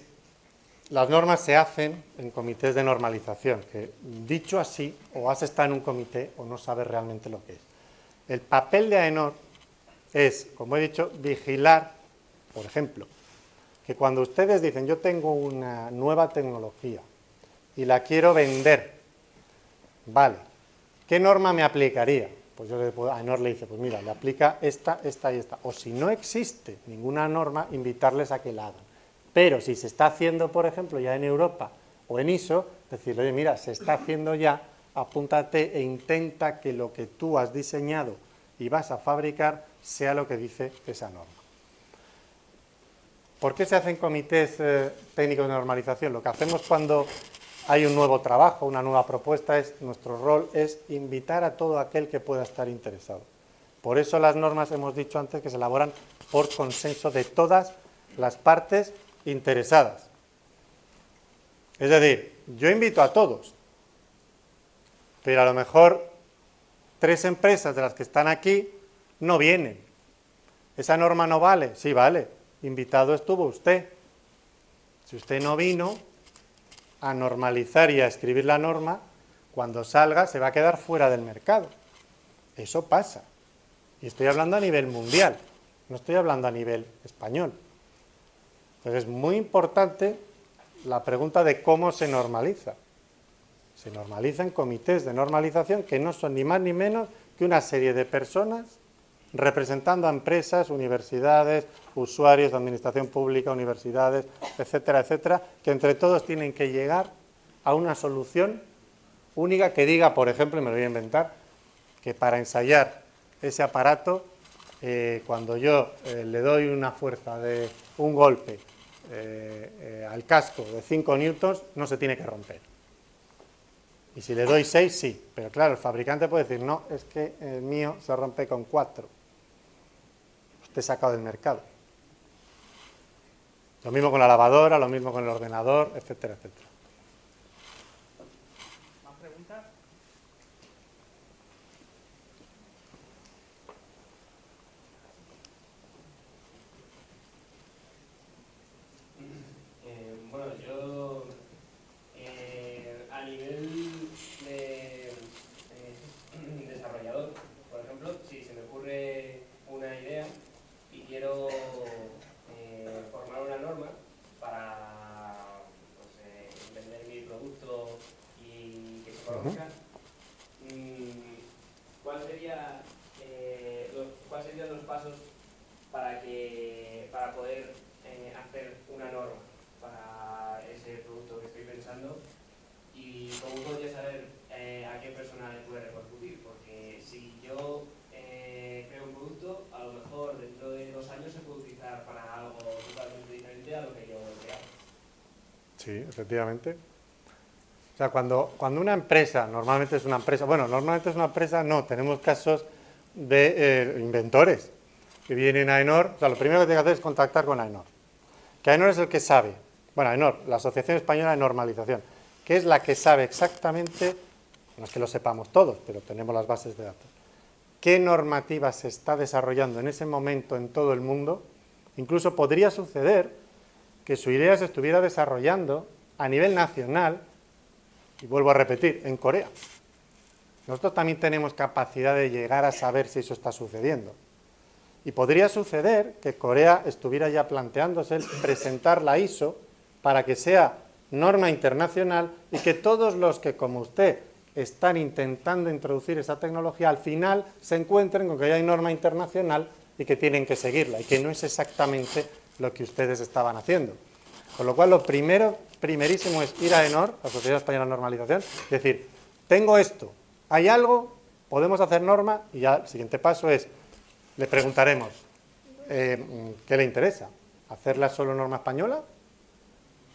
las normas se hacen en comités de normalización, que dicho así, o has estado en un comité o no sabes realmente lo que es. El papel de AENOR es, como he dicho, vigilar, por ejemplo, que cuando ustedes dicen yo tengo una nueva tecnología y la quiero vender, vale, ¿qué norma me aplicaría? Pues yo le puedo, a AENOR le dice, pues mira, le aplica esta, esta y esta. O si no existe ninguna norma, invitarles a que la hagan. Pero si se está haciendo, por ejemplo, ya en Europa o en ISO, decirle, oye, mira, se está haciendo ya, apúntate e intenta que lo que tú has diseñado y vas a fabricar sea lo que dice esa norma. ¿Por qué se hacen comités eh, técnicos de normalización? Lo que hacemos cuando hay un nuevo trabajo, una nueva propuesta, es nuestro rol es invitar a todo aquel que pueda estar interesado. Por eso las normas hemos dicho antes que se elaboran por consenso de todas las partes interesadas. Es decir, yo invito a todos, pero a lo mejor tres empresas de las que están aquí no vienen. ¿Esa norma no vale? Sí, vale. Invitado estuvo usted. Si usted no vino a normalizar y a escribir la norma, cuando salga se va a quedar fuera del mercado. Eso pasa. Y estoy hablando a nivel mundial, no estoy hablando a nivel español. Entonces es muy importante la pregunta de cómo se normaliza. Se normaliza en comités de normalización que no son ni más ni menos que una serie de personas representando a empresas, universidades, usuarios de administración pública, universidades, etcétera, etcétera, que entre todos tienen que llegar a una solución única que diga, por ejemplo, y me lo voy a inventar, que para ensayar ese aparato, eh, cuando yo eh, le doy una fuerza de un golpe eh, al casco de 5 newtons, no se tiene que romper. Y si le doy 6, sí. Pero claro, el fabricante puede decir, no, es que el mío se rompe con 4. Usted sacado del mercado. Lo mismo con la lavadora, lo mismo con el ordenador, etcétera, etcétera. ¿Más preguntas? Eh, bueno, yo eh, a nivel de eh, desarrollador, por ejemplo, si se me ocurre una idea y quiero eh, formar una norma para pues, eh, vender mi producto y que se conozca, mm, ¿cuál sería, eh, los, ¿cuáles serían los pasos para, que, para poder eh, hacer una norma para ese producto que estoy pensando y cómo podría saber eh, a qué persona le puede repercutir, porque si yo eh, creo un producto, a lo mejor dentro de dos años se puede utilizar para algo totalmente diferente a lo que yo he creado. Sí, efectivamente. O sea, cuando, cuando una empresa, normalmente es una empresa, bueno, normalmente es una empresa, no, tenemos casos de eh, inventores que vienen a AENOR, o sea, lo primero que tiene que hacer es contactar con AENOR. Que AENOR es el que sabe, bueno, AENOR, la Asociación Española de Normalización, que es la que sabe exactamente, no es que lo sepamos todos, pero tenemos las bases de datos, qué normativa se está desarrollando en ese momento en todo el mundo. Incluso podría suceder que su idea se estuviera desarrollando a nivel nacional, y vuelvo a repetir, en Corea. Nosotros también tenemos capacidad de llegar a saber si eso está sucediendo. Y podría suceder que Corea estuviera ya planteándose presentar la ISO para que sea norma internacional y que todos los que, como usted, están intentando introducir esa tecnología, al final se encuentren con que ya hay norma internacional y que tienen que seguirla y que no es exactamente lo que ustedes estaban haciendo. Con lo cual, lo primero, primerísimo es ir a ENOR, la Sociedad Española de Normalización, decir, tengo esto, hay algo, podemos hacer norma, y ya el siguiente paso es, le preguntaremos, eh, ¿qué le interesa? ¿Hacerla solo norma española,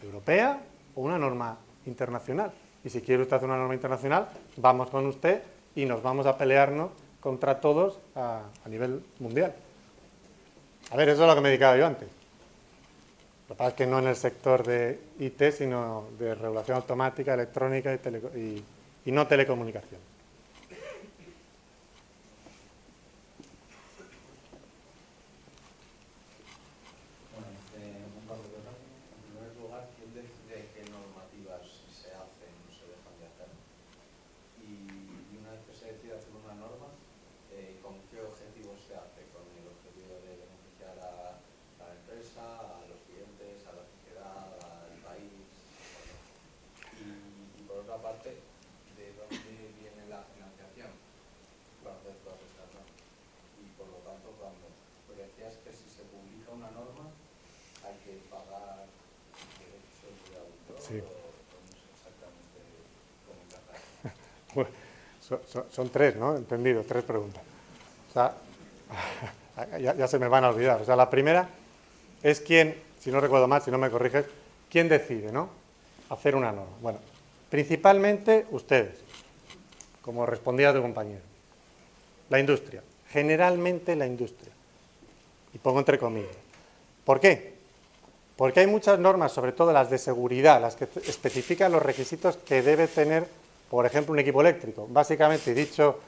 europea o una norma internacional? Y si quiere usted hacer una norma internacional, vamos con usted y nos vamos a pelearnos contra todos a, a nivel mundial. A ver, eso es lo que me dedicaba yo antes. Lo que pasa es que no en el sector de IT, sino de regulación automática, electrónica y, y no telecomunicación. Bueno, eh, un par de cosas. En primer lugar, ¿quién decide qué normativas se hacen o se dejan de hacer? Y, y una vez que se decide hacer una norma, eh, ¿con qué objetivo se hace? ¿Con el objetivo de beneficiar a, a la empresa, a los clientes, a la sociedad, al país? Y, y por otra parte, ¿de dónde viene la financiación para hacer todas estas normas? Y por lo tanto, cuando porque decías que si se publica una norma, hay que pagar derechos de autor Sí. o cómo es exactamente cómo encaja eso? Son, tres, ¿no? Entendido, tres preguntas. O sea, ya, ya se me van a olvidar. O sea, la primera es quién, si no recuerdo mal, si no me corriges, quién decide, ¿no? Hacer una norma. Bueno, principalmente ustedes, como respondía tu compañero. La industria, generalmente la industria. Y pongo entre comillas. ¿Por qué? Porque hay muchas normas, sobre todo las de seguridad, las que especifican los requisitos que debe tener, por ejemplo, un equipo eléctrico. Básicamente, dicho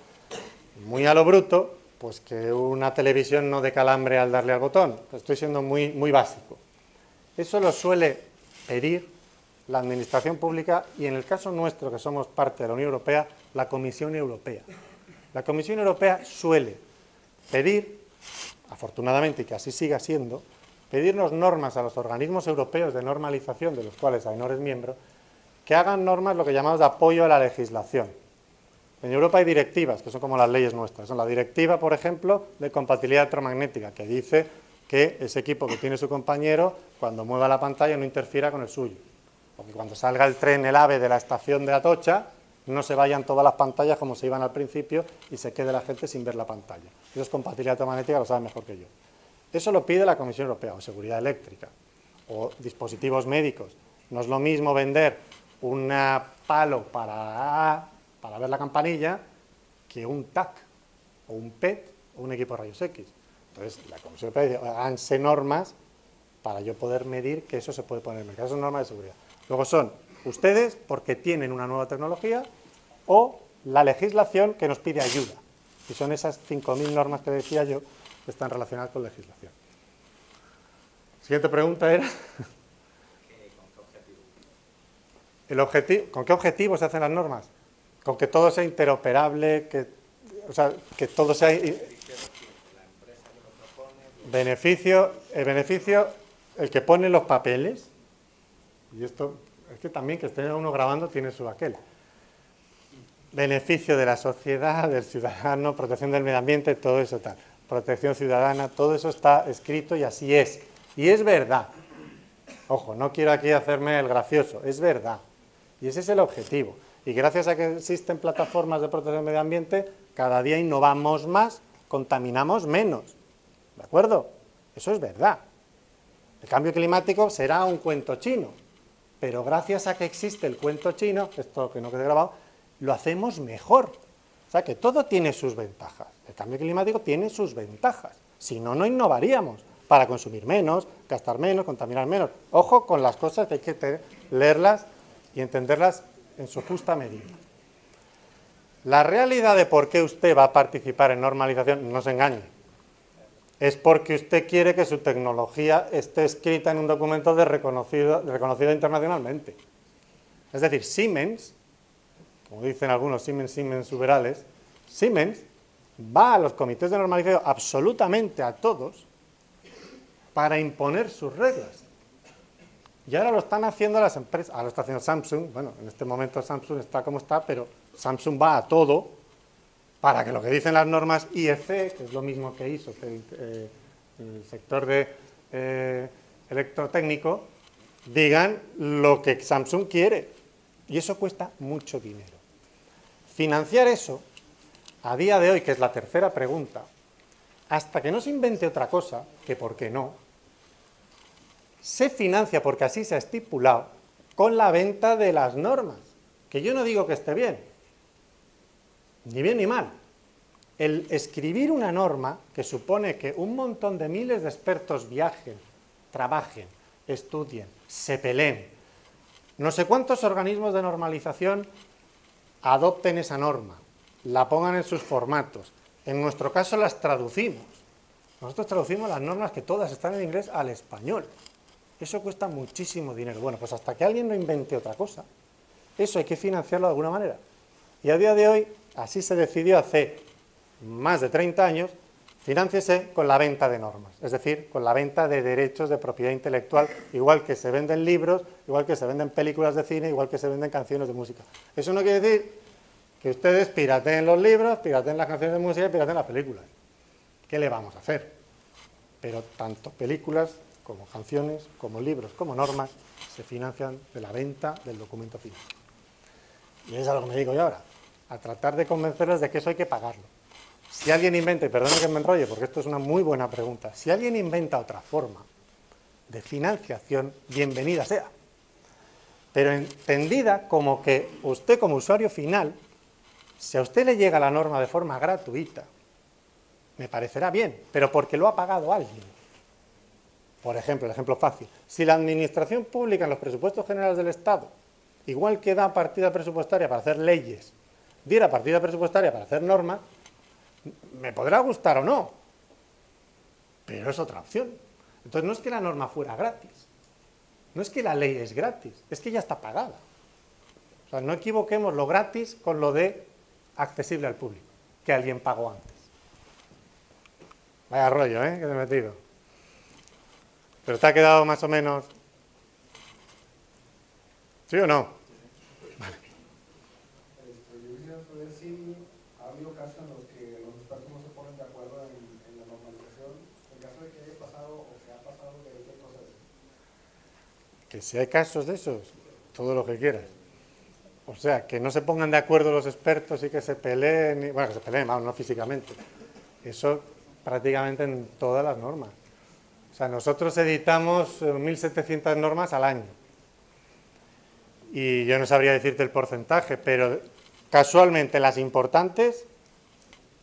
muy a lo bruto, pues que una televisión no dé calambre al darle al botón. Estoy siendo muy, muy básico. Eso lo suele pedir la Administración Pública y, en el caso nuestro, que somos parte de la Unión Europea, la Comisión Europea. La Comisión Europea suele pedir, afortunadamente, y que así siga siendo, pedirnos normas a los organismos europeos de normalización, de los cuales AENOR es miembro, que hagan normas lo que llamamos de apoyo a la legislación. En Europa hay directivas, que son como las leyes nuestras. Son la directiva, por ejemplo, de compatibilidad electromagnética, que dice que ese equipo que tiene su compañero, cuando mueva la pantalla, no interfiera con el suyo. O que cuando salga el tren, el AVE de la estación de Atocha, no se vayan todas las pantallas como se iban al principio y se quede la gente sin ver la pantalla. Eso es compatibilidad electromagnética, lo saben mejor que yo. Eso lo pide la Comisión Europea, o seguridad eléctrica, o dispositivos médicos. No es lo mismo vender un palo para, para ver la campanilla que un TAC, o un PET, o un equipo de rayos X. Entonces, la Comisión Europea dice, háganse normas para yo poder medir que eso se puede poner en el mercado. Son normas de seguridad. Luego son ustedes porque tienen una nueva tecnología o la legislación que nos pide ayuda. Y son esas 5.000 normas que decía yo que están relacionadas con legislación. Siguiente pregunta era... ¿Qué- ¿Con qué objetivo? El objetivo, ¿Con qué objetivo se hacen las normas? Con que todo sea interoperable, que, o sea, que todo sea... Beneficio, el beneficio, el que pone los papeles, y esto es que también que esté uno grabando tiene su aquel. Beneficio de la sociedad, del ciudadano, protección del medio ambiente, todo eso tal. Protección ciudadana, todo eso está escrito y así es. Y es verdad. Ojo, no quiero aquí hacerme el gracioso, es verdad. Y ese es el objetivo. Y gracias a que existen plataformas de protección del medio ambiente, cada día innovamos más, contaminamos menos. ¿De acuerdo? Eso es verdad. El cambio climático será un cuento chino, pero gracias a que existe el cuento chino, esto que no quede grabado, lo hacemos mejor. O sea que todo tiene sus ventajas. El cambio climático tiene sus ventajas. Si no, no innovaríamos para consumir menos, gastar menos, contaminar menos. Ojo con las cosas que hay que leerlas y entenderlas en su justa medida. La realidad de por qué usted va a participar en normalización, no se engañe, es porque usted quiere que su tecnología esté escrita en un documento reconocido internacionalmente. Es decir, Siemens, como dicen algunos Siemens, Siemens uberales, Siemens va a los comités de normalización, absolutamente a todos, para imponer sus reglas. Y ahora lo están haciendo las empresas, ahora lo está haciendo Samsung, bueno, en este momento Samsung está como está, pero Samsung va a todo para que lo que dicen las normas IEC, que es lo mismo que hizo, el, eh, el sector de eh, electrotécnico digan lo que Samsung quiere. Y eso cuesta mucho dinero. Financiar eso, a día de hoy, que es la tercera pregunta, hasta que no se invente otra cosa, que por qué no, se financia, porque así se ha estipulado, con la venta de las normas. Que yo no digo que esté bien, ni bien ni mal. El escribir una norma que supone que un montón de miles de expertos viajen, trabajen, estudien, se peleen, no sé cuántos organismos de normalización adopten esa norma, la pongan en sus formatos. En nuestro caso las traducimos. Nosotros traducimos las normas que todas están en inglés al español. Eso cuesta muchísimo dinero. Bueno, pues hasta que alguien no invente otra cosa, eso hay que financiarlo de alguna manera. Y a día de hoy, así se decidió hace más de 30 años, financiese con la venta de normas, es decir, con la venta de derechos de propiedad intelectual, igual que se venden libros, igual que se venden películas de cine, igual que se venden canciones de música. Eso no quiere decir que ustedes pirateen los libros, pirateen las canciones de música y pirateen las películas. ¿Qué le vamos a hacer? Pero tanto películas como canciones, como libros, como normas, se financian de la venta del documento final. Y es a lo que me digo yo ahora, a tratar de convencerles de que eso hay que pagarlo. Si alguien inventa, y perdone que me enrolle porque esto es una muy buena pregunta, si alguien inventa otra forma de financiación, bienvenida sea. Pero entendida como que usted como usuario final, si a usted le llega la norma de forma gratuita, me parecerá bien, pero porque lo ha pagado alguien. Por ejemplo, el ejemplo fácil, si la administración pública en los presupuestos generales del Estado, igual que da partida presupuestaria para hacer leyes, diera partida presupuestaria para hacer normas, me podrá gustar o no, pero es otra opción. Entonces no es que la norma fuera gratis, no es que la ley es gratis, es que ya está pagada. O sea, no equivoquemos lo gratis con lo de accesible al público, que alguien pagó antes. Vaya rollo, ¿eh? Que te he metido. Pero te ha quedado más o menos... ¿Sí o no? Los que si hay casos de esos, todo lo que quieras. O sea, que no se pongan de acuerdo los expertos y que se peleen, bueno, que se peleen, no físicamente. Eso prácticamente en todas las normas. O sea, nosotros editamos eh, 1.700 normas al año. Y yo no sabría decirte el porcentaje, pero casualmente las importantes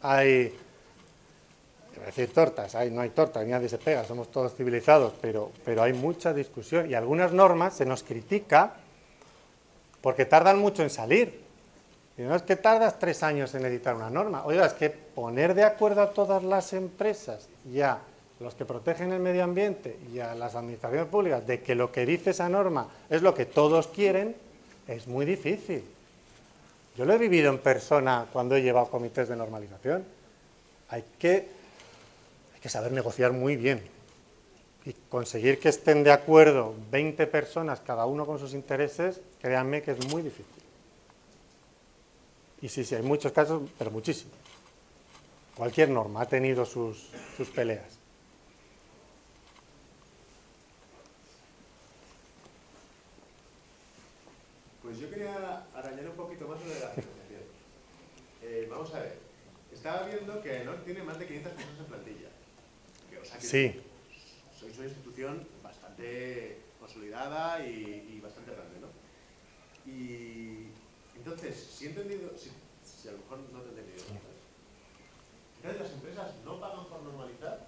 hay, iba decir tortas, hay, no hay tortas, ni nadie se pega, somos todos civilizados, pero, pero hay mucha discusión y algunas normas se nos critica porque tardan mucho en salir. Y no es que tardas tres años en editar una norma. Oiga, es que poner de acuerdo a todas las empresas y a los que protegen el medio ambiente y a las administraciones públicas de que lo que dice esa norma es lo que todos quieren, es muy difícil. Yo lo he vivido en persona cuando he llevado comités de normalización. Hay que, saber negociar muy bien y conseguir que estén de acuerdo 20 personas, cada uno con sus intereses, créanme que es muy difícil. Y sí, sí, hay muchos casos, pero muchísimos. Cualquier norma ha tenido sus peleas. Pues yo quería arañar un poquito más sobre la financiación. Eh, vamos a ver. Estaba viendo que AENOR tiene más de 500 personas en plantilla. Que, o sea, que Sí, Sois una institución bastante consolidada y, y bastante grande, ¿no? Y entonces, si he entendido, si, si a lo mejor no te he entendido, ¿sabes? Entonces, las empresas no pagan por normalizar,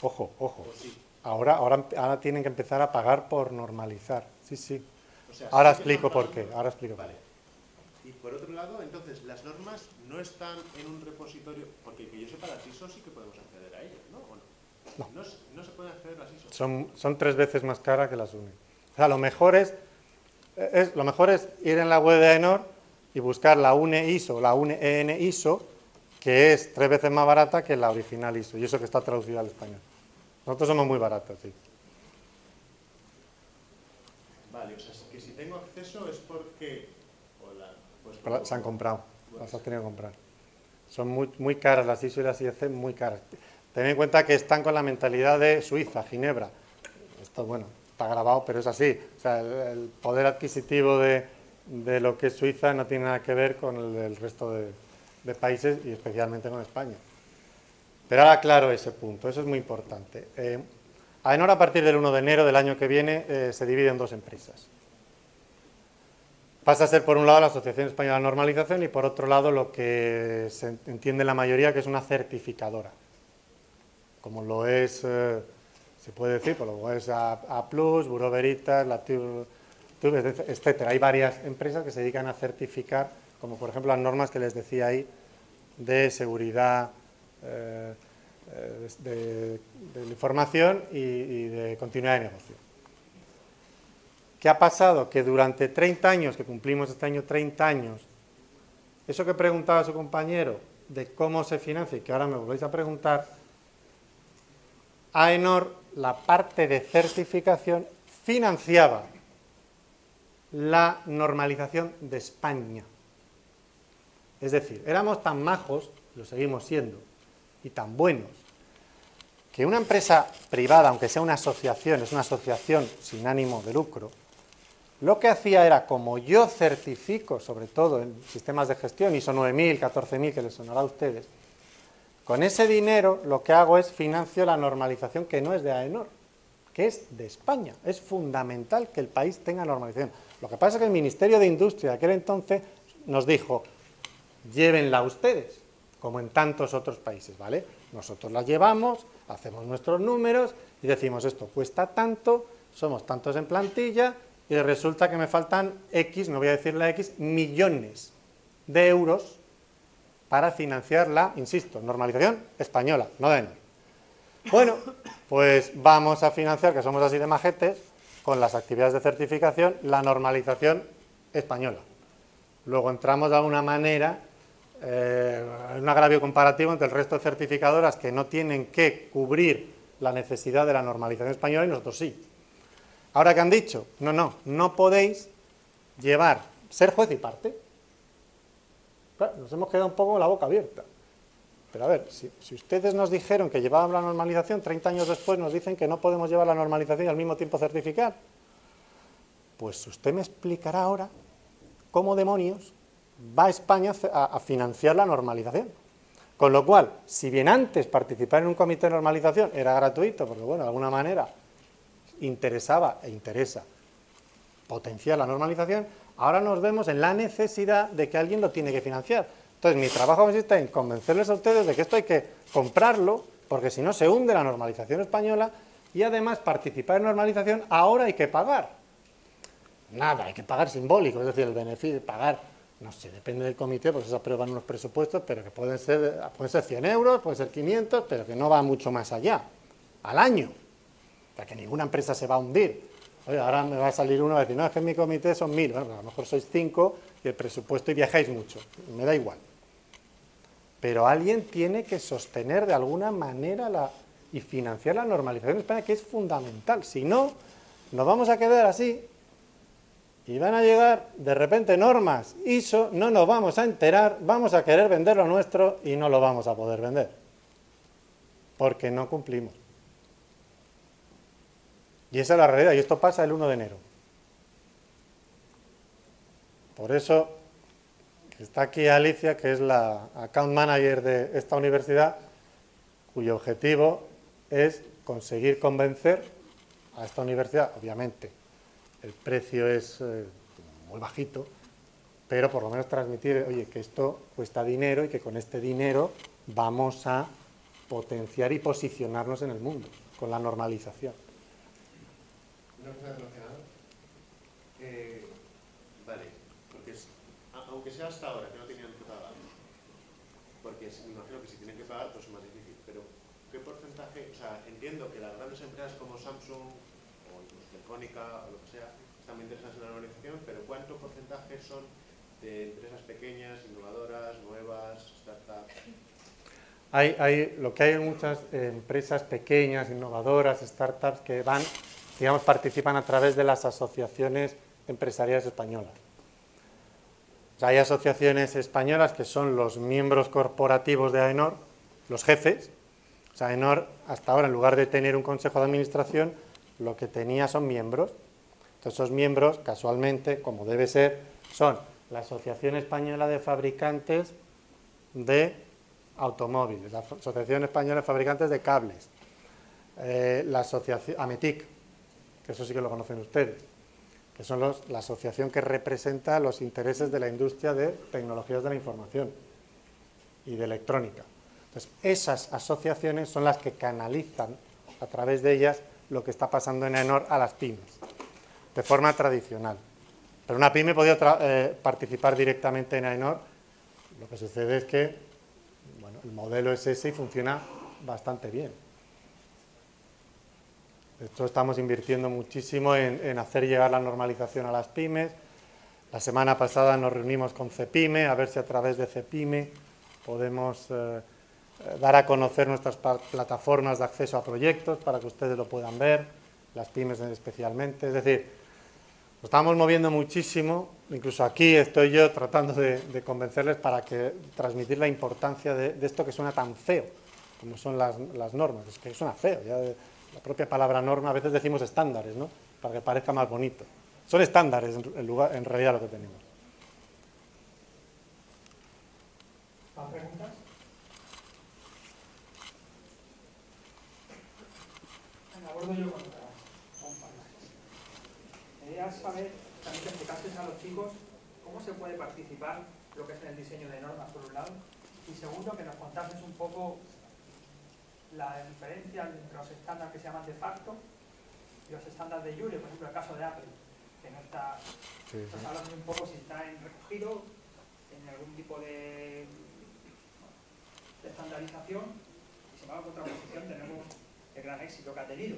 ojo, ojo. sí. Ahora, ahora, ahora tienen que empezar a pagar por normalizar. Sí, sí. O sea, Ahora sí explico por qué. Ahora explico por Vale. qué. Y por otro lado, entonces, las normas no están en un repositorio, porque que yo sepa, las ISO sí que podemos acceder a ellas, ¿no? ¿O no? No. se- no se pueden acceder a las ISO. Son, son tres veces más caras que las UNE. O sea, lo mejor es, es- lo mejor es ir en la web de AENOR y buscar la UNE ISO, la UNE EN ISO, que es tres veces más barata que la original ISO, y eso que está traducida al español. Nosotros somos muy baratos, sí. Vale, o sea, que si tengo acceso es porque... o la- pues Pero la- Se han comprado, las has tenido que comprar. Son muy, muy caras las ISO y las IEC, muy caras. Tened en cuenta que están con la mentalidad de Suiza, Ginebra. Esto, bueno, está grabado, pero es así. O sea, el, poder adquisitivo de, de, lo que es Suiza no tiene nada que ver con el resto de, de, países y especialmente con España. Pero ahora claro ese punto, eso es muy importante. Eh, AENOR a partir del 1 de enero del año que viene eh, se divide en dos empresas. Pasa a ser por un lado la Asociación Española de Normalización y por otro lado lo que se entiende la mayoría que es una certificadora como lo es, eh, se puede decir, como lo es A, a Bureau Veritas, la etcétera. Hay varias empresas que se dedican a certificar, como por ejemplo las normas que les decía ahí, de seguridad eh, eh de, la información y de continuidad de negocio. ¿Qué ha pasado? Que durante 30 años, que cumplimos este año 30 años, eso que preguntaba su compañero de cómo se financia y que ahora me volvéis a preguntar, AENOR, la parte de certificación, financiaba la normalización de España. Es decir, éramos tan majos, lo seguimos siendo, y tan buenos, que una empresa privada, aunque sea una asociación, es una asociación sin ánimo de lucro, lo que hacía era, como yo certifico, sobre todo en sistemas de gestión, ISO 9000, 14000, que les sonará a ustedes, con ese dinero lo que hago es financio la normalización que no es de AENOR, que es de España. Es fundamental que el país tenga normalización. Lo que pasa es que el Ministerio de Industria de aquel entonces nos dijo, llévenla ustedes, como en tantos otros países, ¿vale? Nosotros la llevamos, hacemos nuestros números y decimos esto cuesta tanto, somos tantos en plantilla y resulta que me faltan X, no voy a decir la X, millones de euros para financiar la, insisto, normalización española, no de ENOR. Bueno, pues vamos a financiar, que somos así de majetes, con las actividades de certificación, la normalización española. Luego entramos de alguna manera eh, en un agravio comparativo entre el resto de certificadoras que no tienen que cubrir la necesidad de la normalización española y nosotros sí. Ahora que han dicho, no, no, no podéis llevar, ser juez y parte, nos hemos quedado un poco la boca abierta. Pero a ver, si, si, ustedes nos dijeron que llevaban la normalización, 30 años después nos dicen que no podemos llevar la normalización y al mismo tiempo certificar. Pues usted me explicará ahora cómo demonios va España a, a financiar la normalización. Con lo cual, si bien antes participar en un comité de normalización era gratuito, porque bueno, de alguna manera interesaba e interesa potenciar la normalización, Ahora nos vemos en la necesidad de que alguien lo tiene que financiar. Entonces, mi trabajo consiste en convencerles a ustedes de que esto hay que comprarlo, porque si no se hunde la normalización española, y además participar en normalización ahora hay que pagar. Nada, hay que pagar simbólico, es decir, el beneficio de pagar, no sé, depende del comité, pues se aprueban unos presupuestos, pero que pueden ser, pueden ser 100 euros, pueden ser 500, pero que no va mucho más allá, al año. O sea, que ninguna empresa se va a hundir. Ahora me va a salir uno a decir, no, es que en mi comité son mil, bueno, a lo mejor sois cinco y el presupuesto y viajáis mucho, me da igual. Pero alguien tiene que sostener de alguna manera la, y financiar la normalización en que es fundamental. Si no, nos vamos a quedar así y van a llegar de repente normas ISO, no nos vamos a enterar, vamos a querer vender lo nuestro y no lo vamos a poder vender, porque no cumplimos. Y esa es la realidad, y esto pasa el 1 de enero. Por eso está aquí Alicia, que es la account manager de esta universidad, cuyo objetivo es conseguir convencer a esta universidad, obviamente, el precio es eh, muy bajito, pero por lo menos transmitir, oye, que esto cuesta dinero y que con este dinero vamos a potenciar y posicionarnos en el mundo, con la normalización una cosa relacionada. Eh, vale, porque aunque sea hasta ahora que no tenían que pagar, porque me imagino que si tienen que pagar pues es más difícil, pero ¿qué porcentaje? O sea, entiendo que las grandes empresas como Samsung o incluso Telefónica o lo que sea están muy interesadas en la organización, pero ¿cuánto porcentaje son de empresas pequeñas, innovadoras, nuevas, startups? Hay, hay, lo que hay en muchas empresas pequeñas, innovadoras, startups que van digamos, participan a través de las asociaciones empresariales españolas. hay asociaciones españolas que son los miembros corporativos de AENOR, los jefes, O AENOR hasta ahora, en lugar de tener un consejo de administración, lo que tenía son miembros. Entonces, esos miembros, casualmente, como debe ser, son la Asociación Española de Fabricantes de Automóviles, la Asociación Española de Fabricantes de Cables, eh, la Asociación AMETIC, que eso sí que lo conocen ustedes, que son la asociación que representa los intereses de la industria de tecnologías de la información y de electrónica. Entonces, esas asociaciones son las que canalizan a través de ellas lo que está pasando en ENOR a las pymes, de forma tradicional. Pero una pyme podía eh, participar directamente en AENOR. Lo que sucede es que bueno, el modelo es ese y funciona bastante bien. Esto estamos invirtiendo muchísimo en, hacer llegar la normalización a las pymes. La semana pasada nos reunimos con CEPIME, a ver si a través de CEPIME podemos eh, dar a conocer nuestras plataformas de acceso a proyectos para que ustedes lo puedan ver, las pymes especialmente. Es decir, nos estamos moviendo muchísimo, incluso aquí estoy yo tratando de, convencerles para que transmitir la importancia de, esto que suena tan feo, como son las, normas. Es que suena feo, ya la propia palabra norma, a veces decimos estándares, ¿no? Para que parezca más bonito. Son estándares en, lugar, en realidad lo que tenemos. ¿Más preguntas? Abordo yo con. Quería saber, también que explicasteis a los chicos cómo se puede participar lo que es en el diseño de normas, por un lado, y segundo, que nos contases un poco la diferencia entre los estándares que se llaman de facto y los estándares de jure, por ejemplo, el caso de Apple, que no está, sí, sí. un poco si está en recogido en algún tipo de, de estandarización y sin embargo, contraposición tenemos el gran éxito que ha tenido.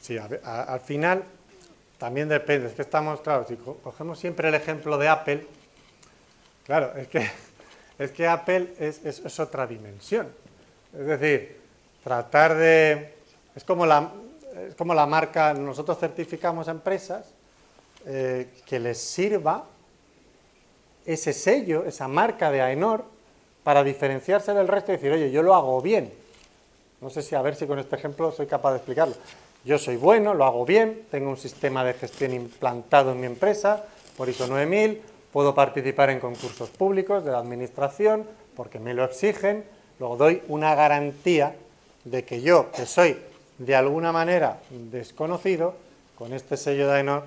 Sí, al final también depende, es que estamos, claro, si cogemos siempre el ejemplo de Apple, claro, es que, es que Apple es, es otra dimensión. Es decir, tratar de... Es como la, es como la marca, nosotros certificamos empresas eh, que les sirva ese sello, esa marca de AENOR, para diferenciarse del resto y decir, oye, yo lo hago bien. No sé si a ver si con este ejemplo soy capaz de explicarlo. Yo soy bueno, lo hago bien, tengo un sistema de gestión implantado en mi empresa, por ISO 9000, puedo participar en concursos públicos de la administración porque me lo exigen, Luego doy una garantía de que yo, que soy de alguna manera desconocido, con este sello de AENOR,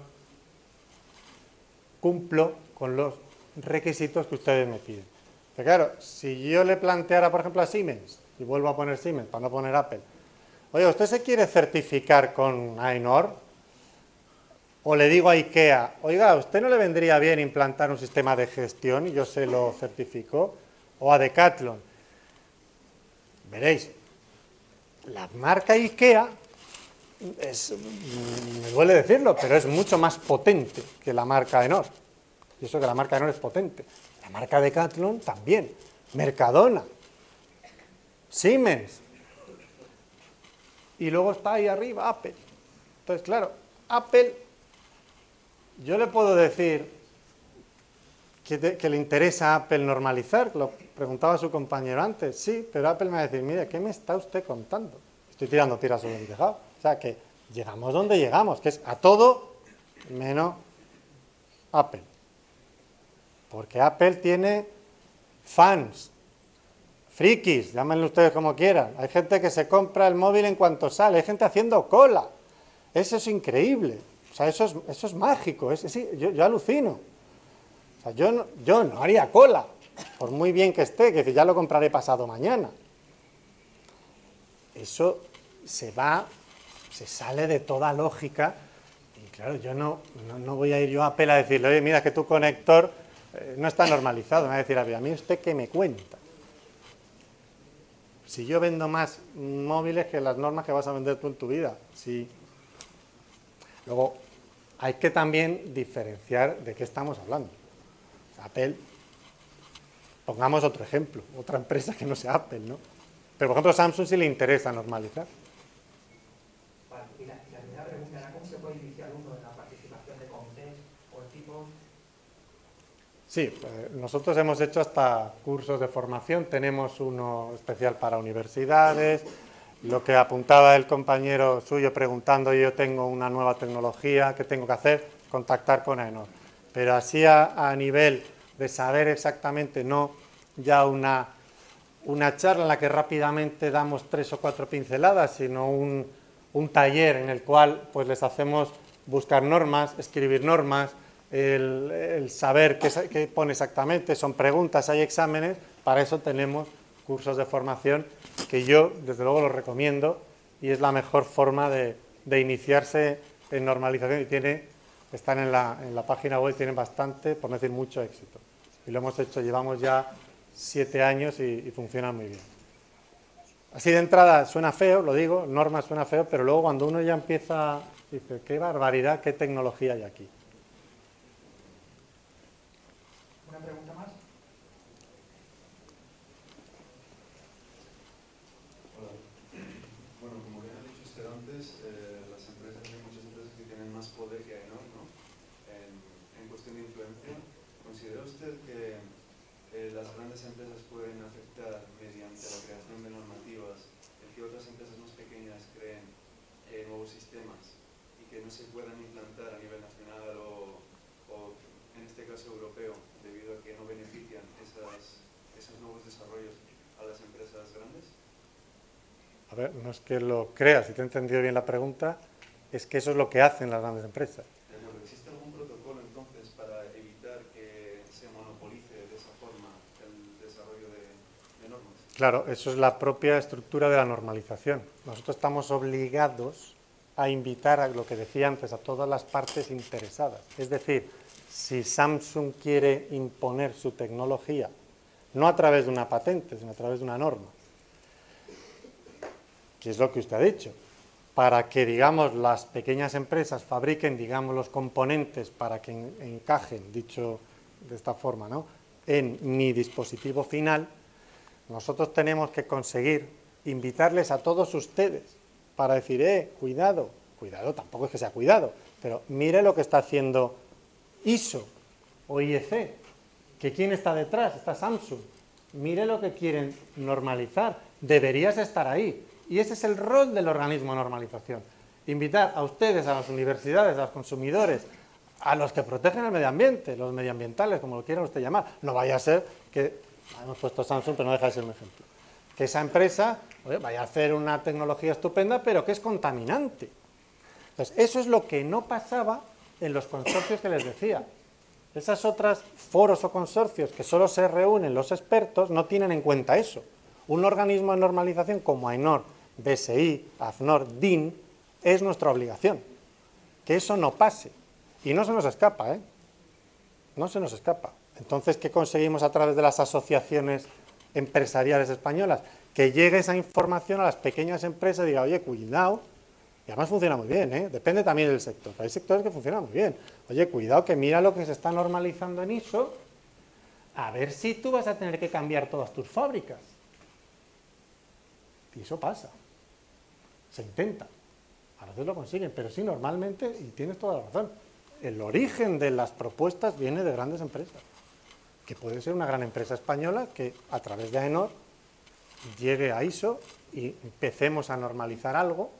cumplo con los requisitos que ustedes me piden. Pero claro, si yo le planteara, por ejemplo, a Siemens, y vuelvo a poner Siemens para no poner Apple, oye, ¿usted se quiere certificar con AENOR? O le digo a IKEA, oiga, ¿a usted no le vendría bien implantar un sistema de gestión y yo se lo certifico? O a Decathlon, Veréis, la marca IKEA, es, me duele decirlo, pero es mucho más potente que la marca Enor. Y eso que la marca Enor es potente. La marca Decathlon también. Mercadona. Siemens. Y luego está ahí arriba Apple. Entonces, claro, Apple, yo le puedo decir que, le interesa a Apple normalizar, lo Preguntaba su compañero antes, sí, pero Apple me va a decir, mire, ¿qué me está usted contando? Estoy tirando tiras sobre el tejado. O sea, que llegamos donde llegamos, que es a todo menos Apple. Porque Apple tiene fans, frikis, llámenlo ustedes como quieran. Hay gente que se compra el móvil en cuanto sale, hay gente haciendo cola. Eso es increíble. O sea, eso es, eso es mágico. yo, yo, alucino. Yo no haría cola por muy bien que esté, que ya lo compraré pasado mañana. Eso se va, se sale de toda lógica y claro, yo no, no, voy a ir yo a Apple a decirle, oye, mira que tu conector eh, no está normalizado, me va a decir, a mí usted qué me cuenta. Si yo vendo más móviles que las normas que vas a vender tú en tu vida, sí. Luego, hay que también diferenciar de qué estamos hablando. Apple Pongamos otro ejemplo, otra empresa que no sea Apple, ¿no? Pero, por ejemplo, Samsung sí le interesa normalizar. Vale, y la, primera pregunta era cómo se puede iniciar uno en la participación de comités o equipos. Sí, eh, nosotros hemos hecho hasta cursos de formación, tenemos uno especial para universidades, lo que apuntaba el compañero suyo preguntando, yo tengo una nueva tecnología, ¿qué tengo que hacer? Contactar con AENOR. Pero así a, nivel de saber exactamente, no ya una, una, charla en la que rápidamente damos tres o cuatro pinceladas, sino un, un taller en el cual pues les hacemos buscar normas, escribir normas, el, saber qué, pone exactamente, son preguntas, hay exámenes, para eso tenemos cursos de formación que yo desde luego los recomiendo y es la mejor forma de, iniciarse en normalización y tiene, están en la, en la página web, tienen bastante, por no decir mucho éxito. Y lo hemos hecho, llevamos ya siete años y, y funciona muy bien. Así de entrada suena feo, lo digo, norma suena feo, pero luego cuando uno ya empieza, dice, qué barbaridad, qué tecnología hay aquí. A ver, no es que lo creas, si te he entendido bien la pregunta, es que eso es lo que hacen las grandes empresas. ¿Existe algún protocolo entonces para evitar que se monopolice de esa forma el desarrollo de, normas? Claro, eso es la propia estructura de la normalización. Nosotros estamos obligados a invitar a lo que decía antes, a todas las partes interesadas. Es decir, si Samsung quiere imponer su tecnología, no a través de una patente, sino a través de una norma, que es lo que usted ha dicho, para que, digamos, las pequeñas empresas fabriquen, digamos, los componentes para que encajen, dicho de esta forma, ¿no? en mi dispositivo final, nosotros tenemos que conseguir invitarles a todos ustedes para decir, eh, cuidado, cuidado, tampoco es que sea cuidado, pero mire lo que está haciendo ISO o IEC, que quién está detrás, está Samsung, mire lo que quieren normalizar, deberías estar ahí, y ese es el rol del organismo de normalización. Invitar a ustedes, a las universidades, a los consumidores, a los que protegen el medio ambiente, los medioambientales, como lo quiera usted llamar. No vaya a ser que, hemos puesto Samsung, pero no deja de ser un ejemplo, esa empresa vaya a hacer una tecnología estupenda, pero que es contaminante. Entonces, eso es lo que no pasaba en los consorcios que les decía. Esas otras foros o consorcios que solo se reúnen los expertos no tienen en cuenta eso. Un organismo de normalización como AENOR, BSI, AFNOR, DIN, es nuestra obligación. Que eso no pase. Y no se nos escapa, ¿eh? No se nos escapa. Entonces, ¿qué conseguimos a través de las asociaciones empresariales españolas? Que llegue esa información a las pequeñas empresas y diga, oye, cuidado, y además funciona muy bien, ¿eh? depende también del sector. Hay sectores que funcionan muy bien. Oye, cuidado que mira lo que se está normalizando en ISO, a ver si tú vas a tener que cambiar todas tus fábricas. Y eso pasa. Se intenta. A veces lo consiguen, pero sí, normalmente, y tienes toda la razón, el origen de las propuestas viene de grandes empresas, que puede ser una gran empresa española que a través de AENOR llegue a ISO y empecemos a normalizar algo,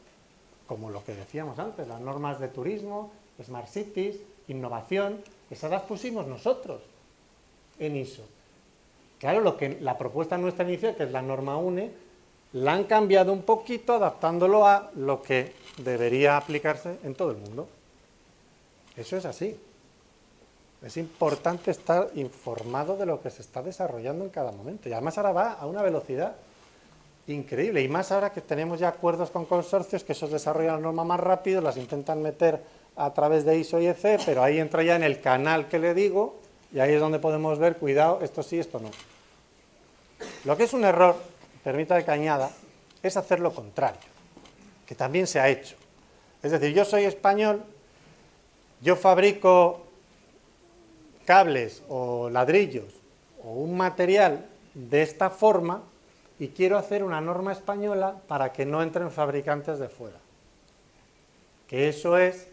como lo que decíamos antes, las normas de turismo, Smart Cities, innovación, esas las pusimos nosotros en ISO. Claro, lo que, la propuesta nuestra inicial, que es la norma UNE, la han cambiado un poquito adaptándolo a lo que debería aplicarse en todo el mundo. Eso es así. Es importante estar informado de lo que se está desarrollando en cada momento. Y además ahora va a una velocidad increíble. Y más ahora que tenemos ya acuerdos con consorcios que esos desarrollan la norma más rápido, las intentan meter a través de ISO y EC, pero ahí entra ya en el canal que le digo y ahí es donde podemos ver, cuidado, esto sí, esto no. Lo que es un error permita que añada, es hacer lo contrario, que también se ha hecho. Es decir, yo soy español, yo fabrico cables o ladrillos o un material de esta forma y quiero hacer una norma española para que no entren fabricantes de fuera. Que eso es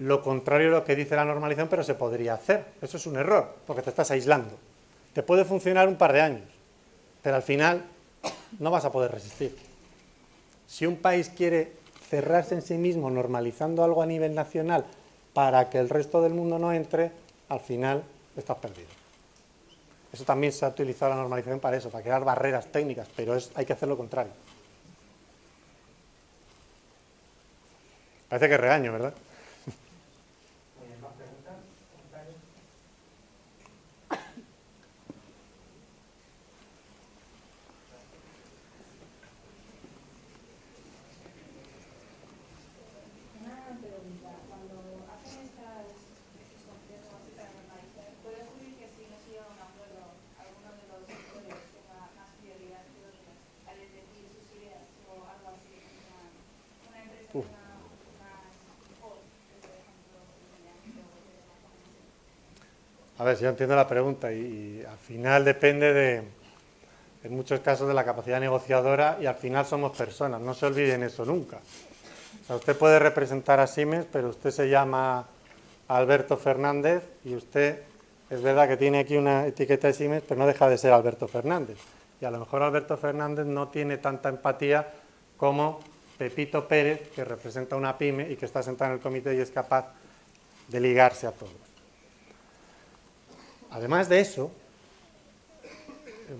lo contrario de lo que dice la normalización, pero se podría hacer. Eso es un error, porque te estás aislando. Te puede funcionar un par de años, pero al final no vas a poder resistir. Si un país quiere cerrarse en sí mismo normalizando algo a nivel nacional para que el resto del mundo no entre, al final estás perdido. Eso también se ha utilizado la normalización para eso, para crear barreras técnicas, pero hay que hacer lo contrario. Parece que regaño, ¿verdad? Eh, ¿Más preguntas? ¿Comentarios? Una pregunta, cuando hacen estas, estos consejos para normalizar, ¿puede ocurrir que si no se llega a un acuerdo, alguno de los sectores tenga más prioridad que otros al decir sus ideas o algo así? Una, una empresa Uf. tenga más voz, que por ejemplo, el mediante o de la comunicación. A ver, si yo entiendo la pregunta y, al final depende de, en muchos casos, de la capacidad negociadora y al final somos personas, no se olviden eso nunca. Usted puede representar a Siemens, pero usted se llama Alberto Fernández y usted es verdad que tiene aquí una etiqueta de Siemens, pero no deja de ser Alberto Fernández. Y a lo mejor Alberto Fernández no tiene tanta empatía como Pepito Pérez, que representa una pyme y que está sentado en el comité y es capaz de ligarse a todos. Además de eso,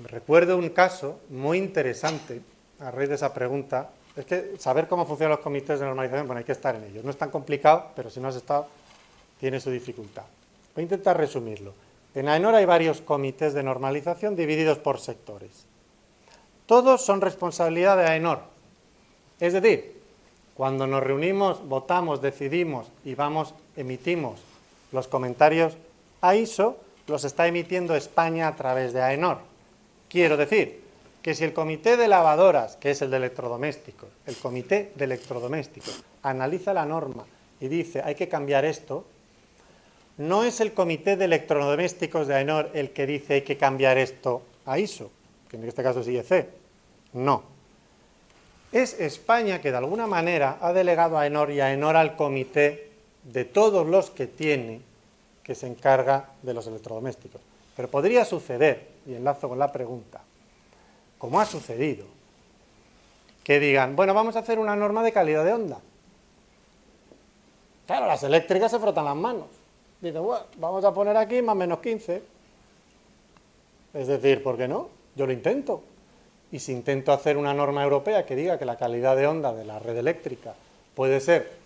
recuerdo un caso muy interesante a raíz de esa pregunta. Es que saber cómo funcionan los comités de normalización, bueno, hay que estar en ellos. No es tan complicado, pero si no has estado, tiene su dificultad. Voy a intentar resumirlo. En AENOR hay varios comités de normalización divididos por sectores. Todos son responsabilidad de AENOR. Es decir, cuando nos reunimos, votamos, decidimos y vamos, emitimos los comentarios a ISO, los está emitiendo España a través de AENOR. Quiero decir que si el comité de lavadoras, que es el de electrodomésticos, el comité de electrodomésticos, analiza la norma y dice hay que cambiar esto, no es el comité de electrodomésticos de AENOR el que dice hay que cambiar esto a ISO, que en este caso es IEC. No. Es España que de alguna manera ha delegado a AENOR y a AENOR al comité de todos los que tiene que se encarga de los electrodomésticos. Pero podría suceder, y enlazo con la pregunta, como ha sucedido, que digan, bueno, vamos a hacer una norma de calidad de onda. Claro, las eléctricas se frotan las manos. Dicen, bueno, vamos a poner aquí más o menos 15. Es decir, ¿por qué no? Yo lo intento. Y si intento hacer una norma europea que diga que la calidad de onda de la red eléctrica puede ser,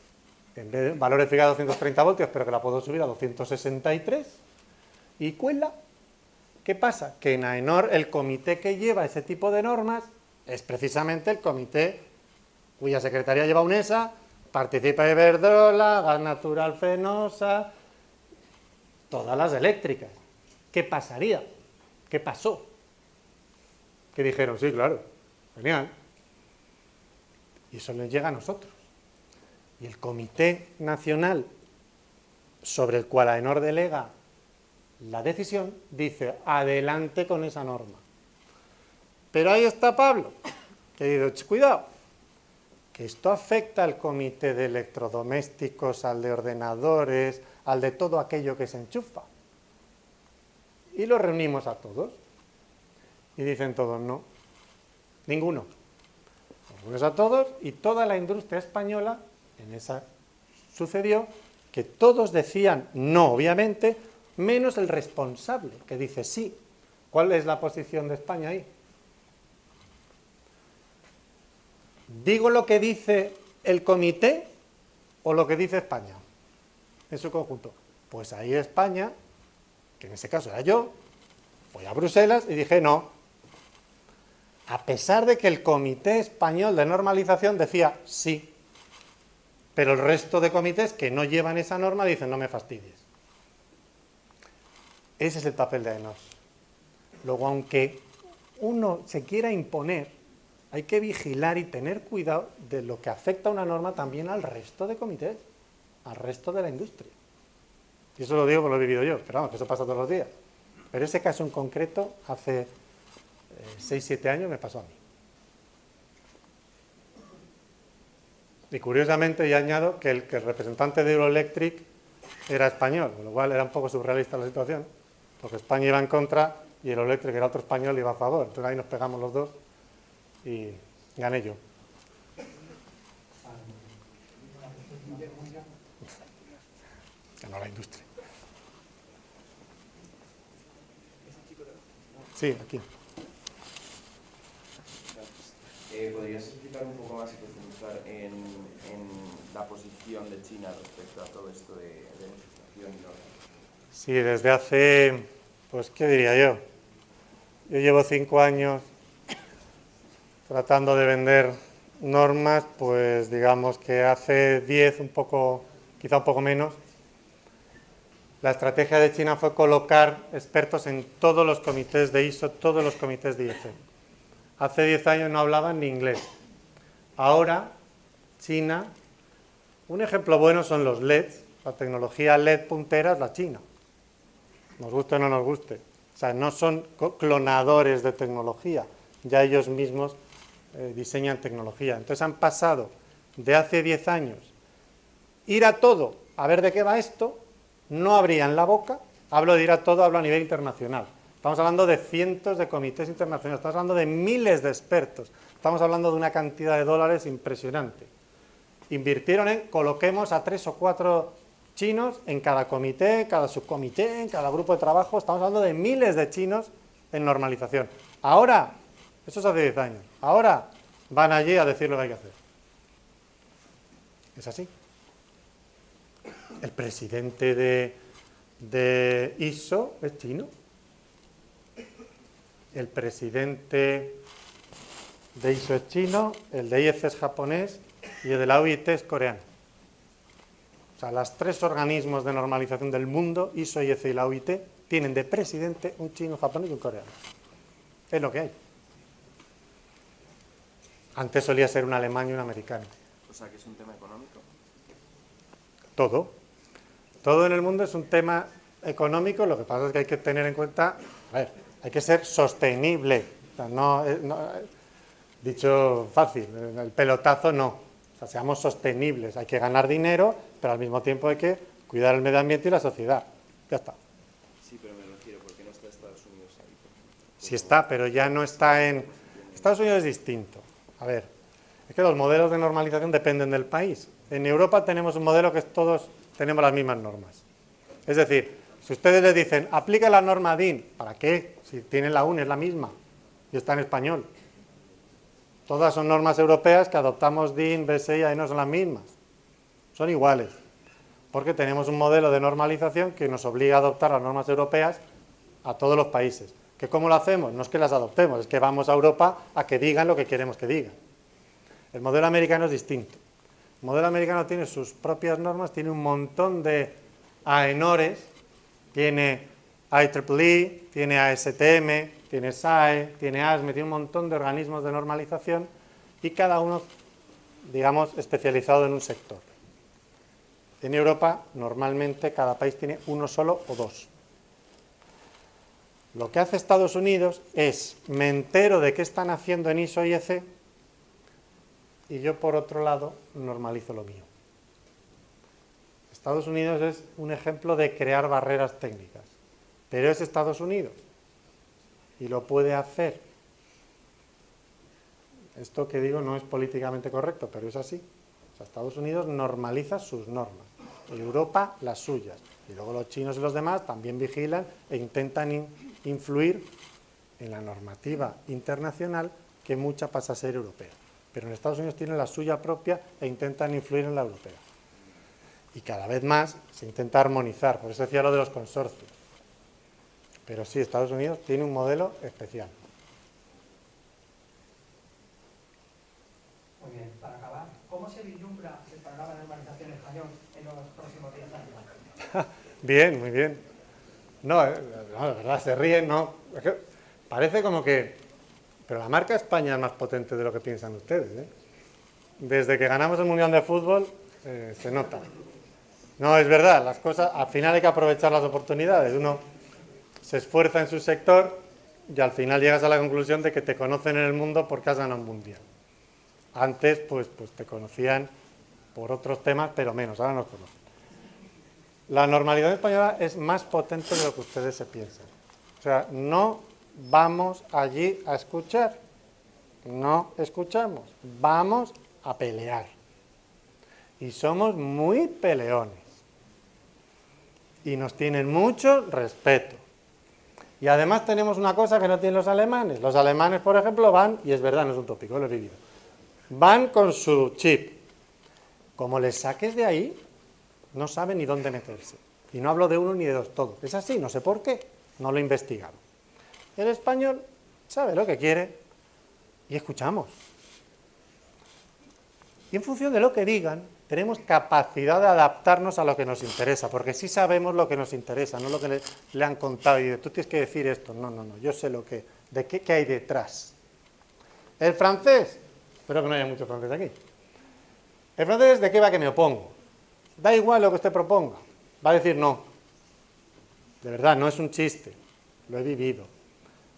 en vez de valor eficaz de 230 voltios, pero que la puedo subir a 263, y cuela, ¿qué pasa? Que en AENOR el comité que lleva ese tipo de normas es precisamente el comité cuya secretaría lleva UNESA, participa Iberdrola, Gas Natural Fenosa, todas las eléctricas. ¿Qué pasaría? ¿Qué pasó? Que dijeron, sí, claro, genial. Y eso les llega a nosotros. Y el Comité Nacional sobre el cual AENOR delega la decisión dice, adelante con esa norma. Pero ahí está Pablo, que dice, "Ch, cuidado, que esto afecta al comité de electrodomésticos, al de ordenadores, al de todo aquello que se enchufa. Y lo reunimos a todos. Y dicen todos, no, ninguno. Reúnes a todos y toda la industria española, en esa sucedió, que todos decían no, obviamente, menos el responsable, que dice sí. ¿Cuál es la posición de España ahí? ¿Digo lo que dice el comité o lo que dice España? En su conjunto. Pues ahí España, que en ese caso era yo, fui a Bruselas y dije no. A pesar de que el Comité Español de Normalización decía sí. Pero el resto de comités que no llevan esa norma dicen no me fastidies. Ese es el papel de AENOR. Luego, aunque uno se quiera imponer, hay que vigilar y tener cuidado de lo que afecta una norma también al resto de comités, al resto de la industria. Y eso lo digo porque lo he vivido yo, pero vamos, que eso pasa todos los días. Pero ese caso en concreto, hace 6, 7 años me pasó a mí. Y curiosamente, ya añado que el, representante de Euroelectric era español, con lo cual era un poco surrealista la situación, porque España iba en contra y Euroelectric era otro español y iba a favor. Entonces ahí nos pegamos los dos y gané yo. Ganó la industria. Sí, aquí. ¿Podrías explicar un poco más y profundizar en, en la posición de China respecto a todo esto de, de legislación y normas? Sí, desde hace, pues, ¿qué diría yo? Yo llevo cinco años tratando de vender normas, pues digamos que hace diez, un poco, quizá un poco menos, la estrategia de China fue colocar expertos en todos los comités de ISO, todos los comités de IEC. Hace 10 años no hablaban ni inglés. Ahora, China, un ejemplo bueno son los LEDs. La tecnología LED puntera es la China. Nos guste o no nos guste. O sea, no son clonadores de tecnología. Ya ellos mismos eh, diseñan tecnología. Entonces han pasado de hace 10 años ir a todo, a ver de qué va esto, no abrían la boca, hablo de ir a todo, hablo a nivel internacional. Estamos hablando de cientos de comités internacionales, estamos hablando de miles de expertos, estamos hablando de una cantidad de dólares impresionante. Invirtieron en, coloquemos a tres o cuatro chinos en cada comité, cada subcomité, en cada grupo de trabajo, estamos hablando de miles de chinos en normalización. Ahora, eso es hace 10 años, ahora van allí a decir lo que hay que hacer. Es así el presidente de, de ISO es chino. El presidente de ISO es chino, el de IEC es japonés y el de la OIT es coreano. O sea, los tres organismos de normalización del mundo, ISO, IEC y la OIT, tienen de presidente un chino, un japonés y un coreano. Es lo que hay. Antes solía ser un alemán y un americano. O sea, que es un tema económico. Todo. Todo en el mundo es un tema económico, lo que pasa es que hay que tener en cuenta, a ver, hay que ser sostenible. O sea, no, eh, no, eh, dicho fácil, el pelotazo no. O sea, seamos sostenibles. Hay que ganar dinero, pero al mismo tiempo hay que cuidar el medio ambiente y la sociedad. Ya está. Sí, pero me refiero, ¿por qué no está Estados Unidos ahí? Sí está, pero ya no está en... Estados Unidos es distinto. A ver, es que los modelos de normalización dependen del país. En Europa tenemos un modelo que todos tenemos las mismas normas. Es decir, si ustedes le dicen, aplica la norma DIN, ¿para qué? Si tienen la UN, es la misma y está en español. Todas son normas europeas que adoptamos DIN, BSI, ahí no son las mismas. Son iguales. Porque tenemos un modelo de normalización que nos obliga a adoptar las normas europeas a todos los países. ¿Que ¿Cómo lo hacemos? No es que las adoptemos, es que vamos a Europa a que digan lo que queremos que digan. El modelo americano es distinto. El modelo americano tiene sus propias normas, tiene un montón de AENORES, tiene IEEE, tiene ASTM, tiene SAE, tiene ASME, tiene un montón de organismos de normalización y cada uno, digamos, especializado en un sector. En Europa, normalmente, cada país tiene uno solo o dos. Lo que hace Estados Unidos es, me entero de qué están haciendo en ISO y EC y yo, por otro lado, normalizo lo mío. Estados Unidos es un ejemplo de crear barreras técnicas, pero es Estados Unidos y lo puede hacer. Esto que digo no es políticamente correcto, pero es así. Estados Unidos normaliza sus normas, Europa las suyas, y luego los chinos y los demás también vigilan e intentan in- influir en la normativa internacional que mucha pasa a ser europea. Pero en Estados Unidos tienen la suya propia e intentan influir en la europea. Y cada vez más se intenta armonizar, por eso decía lo de los consorcios. Pero sí, Estados Unidos tiene un modelo especial. Muy bien, para acabar, ¿cómo se vislumbra el programa de normalización español en los próximos 10 años? Bien, muy bien. No, eh, no, de verdad, se ríen, no. Es que parece como que... Pero la marca España es más potente de lo que piensan ustedes. ¿eh? Desde que ganamos el Mundial de Fútbol, eh, se nota. No, es verdad, las cosas, al final hay que aprovechar las oportunidades. Uno se esfuerza en su sector y al final llegas a la conclusión de que te conocen en el mundo porque has ganado un Mundial. Antes, pues, pues te conocían por otros temas, pero menos, ahora nos conocen. La normalidad española es más potente de lo que ustedes se piensan. O sea, no vamos allí a escuchar, no escuchamos, vamos a pelear. Y somos muy peleones. Y nos tienen mucho respeto. Y además tenemos una cosa que no tienen los alemanes. Los alemanes, por ejemplo, van, y es verdad, no es un tópico, lo he vivido, van con su chip. Como les saques de ahí, no saben ni dónde meterse. Y no hablo de uno ni de dos, todos. Es así, no sé por qué, no lo he. El español sabe lo que quiere y escuchamos. Y en función de lo que digan, tenemos capacidad de adaptarnos a lo que nos interesa, porque sí sabemos lo que nos interesa, no lo que le, han contado y tú tienes que decir esto. No, no, no, yo sé lo que, de qué, qué hay detrás. El francés, espero que no haya mucho francés aquí. El francés, ¿de qué va que me opongo? Da igual lo que usted proponga, va a decir no. De verdad, no es un chiste, lo he vivido.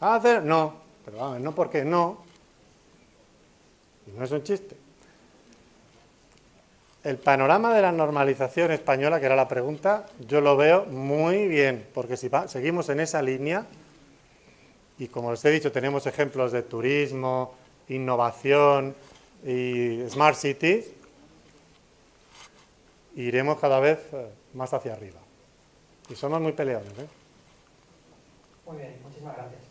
¿Va a hacer? No, pero vamos, no porque no. Y no es un chiste. El panorama de la normalización española, que era la pregunta, yo lo veo muy bien, porque si va, seguimos en esa línea, y como les he dicho, tenemos ejemplos de turismo, innovación y smart cities, iremos cada vez eh, más hacia arriba. Y somos muy peleones. ¿eh? Muy bien, muchísimas gracias.